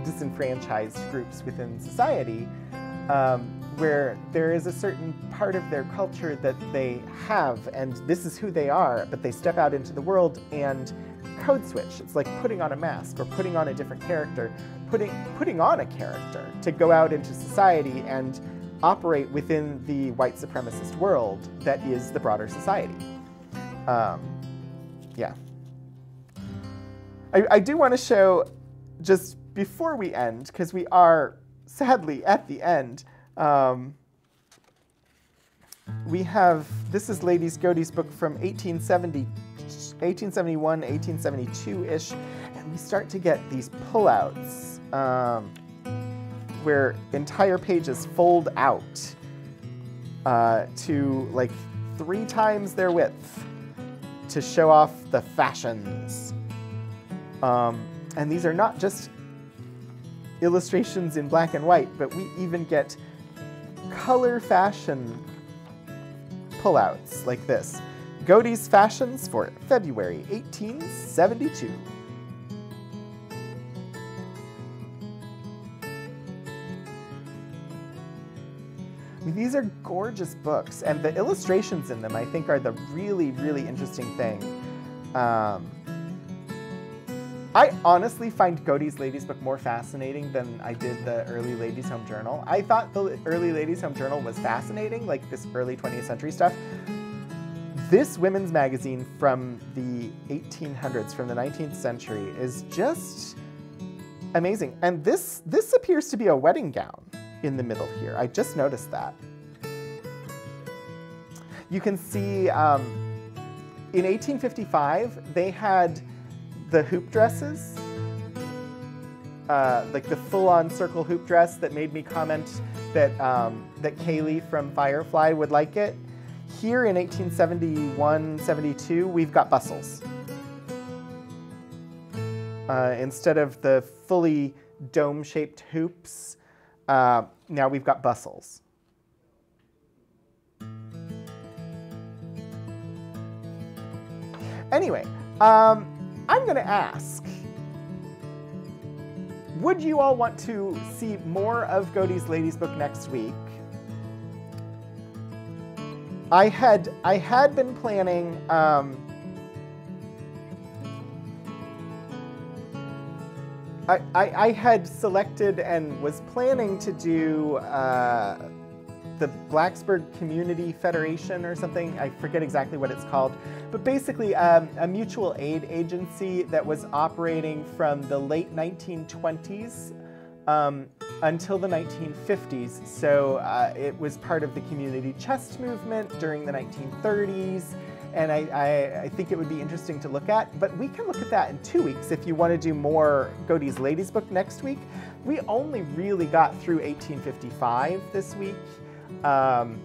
disenfranchised groups within society, um, where there is a certain part of their culture that they have, and this is who they are, but they step out into the world and code switch. It's like putting on a mask or putting on a different character, putting, putting on a character to go out into society and operate within the white supremacist world that is the broader society. Um, yeah. I, I do want to show, just before we end, because we are sadly at the end, um, we have, this is Ladies Godey's book from 1870, 1871, 1872-ish, and we start to get these pullouts um, where entire pages fold out uh, to like three times their width to show off the fashions. Um, and these are not just illustrations in black and white, but we even get color fashion pullouts like this. Godey's Fashions for February 1872. These are gorgeous books, and the illustrations in them I think are the really, really interesting thing. Um, I honestly find Godey's Lady's Book more fascinating than I did the early Ladies Home Journal. I thought the early Ladies Home Journal was fascinating, like this early 20th century stuff. This women's magazine from the 1800s, from the 19th century, is just amazing. And this, this appears to be a wedding gown in the middle here. I just noticed that. You can see um, in 1855, they had the hoop dresses, uh, like the full-on circle hoop dress that made me comment that, um, that Kaylee from Firefly would like it. Here in 1871, 72, we've got bustles. Uh, instead of the fully dome-shaped hoops, uh, now we've got bustles. Anyway, um, I'm going to ask, would you all want to see more of Godey's Lady's Book next week? I had I had been planning um, I, I, had selected and was planning to do uh, the Blacksburg Community Federation or something. I forget exactly what it's called. But basically, um, a mutual aid agency that was operating from the late 1920s um, until the 1950s. So uh, it was part of the community chest movement during the 1930s and I, I, I, think it would be interesting to look at. But we can look at that in two weeks if you want to do more Godey's Lady's book next week. We only really got through 1855 this week. Um,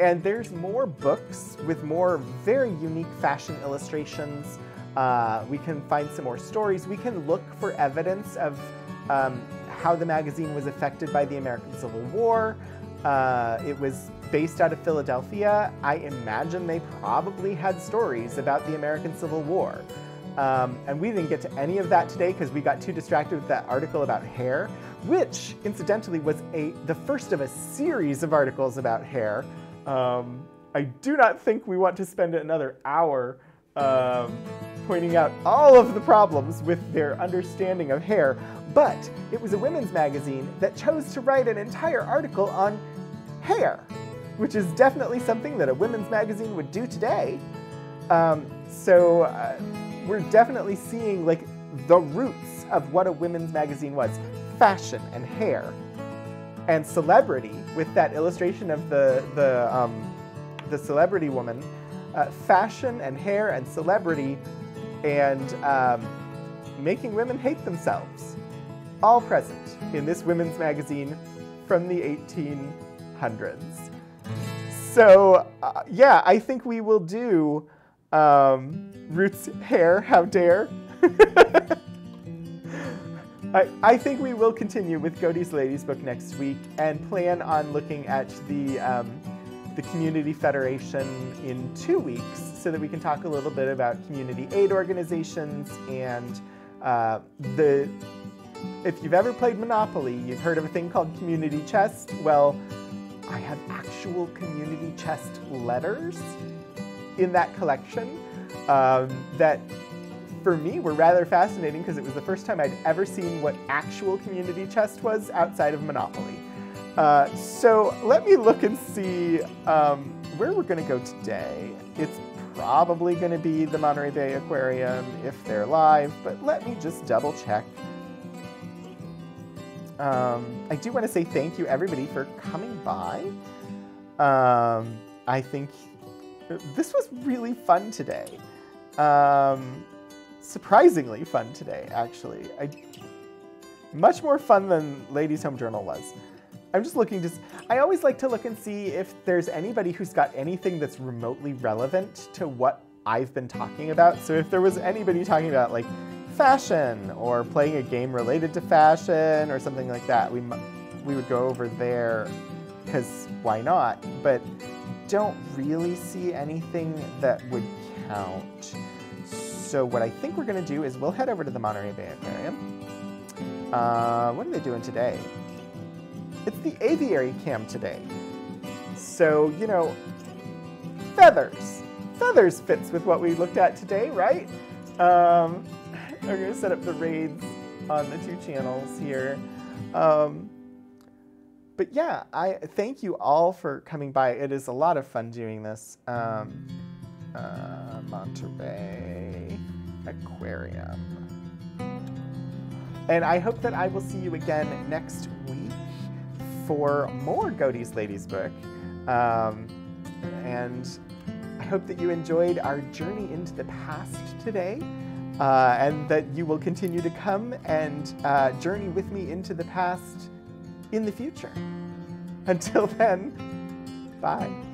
and there's more books with more very unique fashion illustrations. Uh, we can find some more stories. We can look for evidence of um, how the magazine was affected by the American Civil War. Uh, it was based out of Philadelphia. I imagine they probably had stories about the American Civil War. Um, and we didn't get to any of that today because we got too distracted with that article about hair, which incidentally was a the first of a series of articles about hair. Um, I do not think we want to spend another hour um, pointing out all of the problems with their understanding of hair, but it was a women's magazine that chose to write an entire article on hair, which is definitely something that a women's magazine would do today. Um, so uh, we're definitely seeing like the roots of what a women's magazine was, fashion and hair. And celebrity, with that illustration of the, the, um, the celebrity woman, uh, fashion and hair and celebrity and um, making women hate themselves, all present in this women's magazine from the 18 hundreds. So uh, yeah, I think we will do um, Roots hair, how dare. I, I, think we will continue with Godey's Lady's book next week and plan on looking at the um, the Community Federation in two weeks so that we can talk a little bit about community aid organizations and uh, the. If you've ever played Monopoly, you've heard of a thing called community chest. Well, I have actual community chest letters in that collection um, that for me were rather fascinating because it was the first time I'd ever seen what actual community chest was outside of Monopoly. Uh, so let me look and see um, where we're going to go today. It's probably going to be the Monterey Bay Aquarium if they're live, but let me just double check. Um, I do want to say thank you everybody for coming by. Um, I think this was really fun today. Um, surprisingly fun today, actually. I, much more fun than Ladies Home Journal was. I'm just looking to, I always like to look and see if there's anybody who's got anything that's remotely relevant to what I've been talking about. So if there was anybody talking about like fashion or playing a game related to fashion or something like that, we, we would go over there because why not? But don't really see anything that would count. So what I think we're gonna do is we'll head over to the Monterey Bay Aquarium. Uh, what are they doing today? It's the aviary cam today. So, you know, feathers. Feathers fits with what we looked at today, right? Um, we're gonna set up the raids on the two channels here. Um, but yeah, I thank you all for coming by. It is a lot of fun doing this. Um, uh, Monterey Aquarium. And I hope that I will see you again next week for more Godey's Lady's book. Um, and I hope that you enjoyed our journey into the past today. Uh, and that you will continue to come and uh, journey with me into the past in the future. Until then, bye.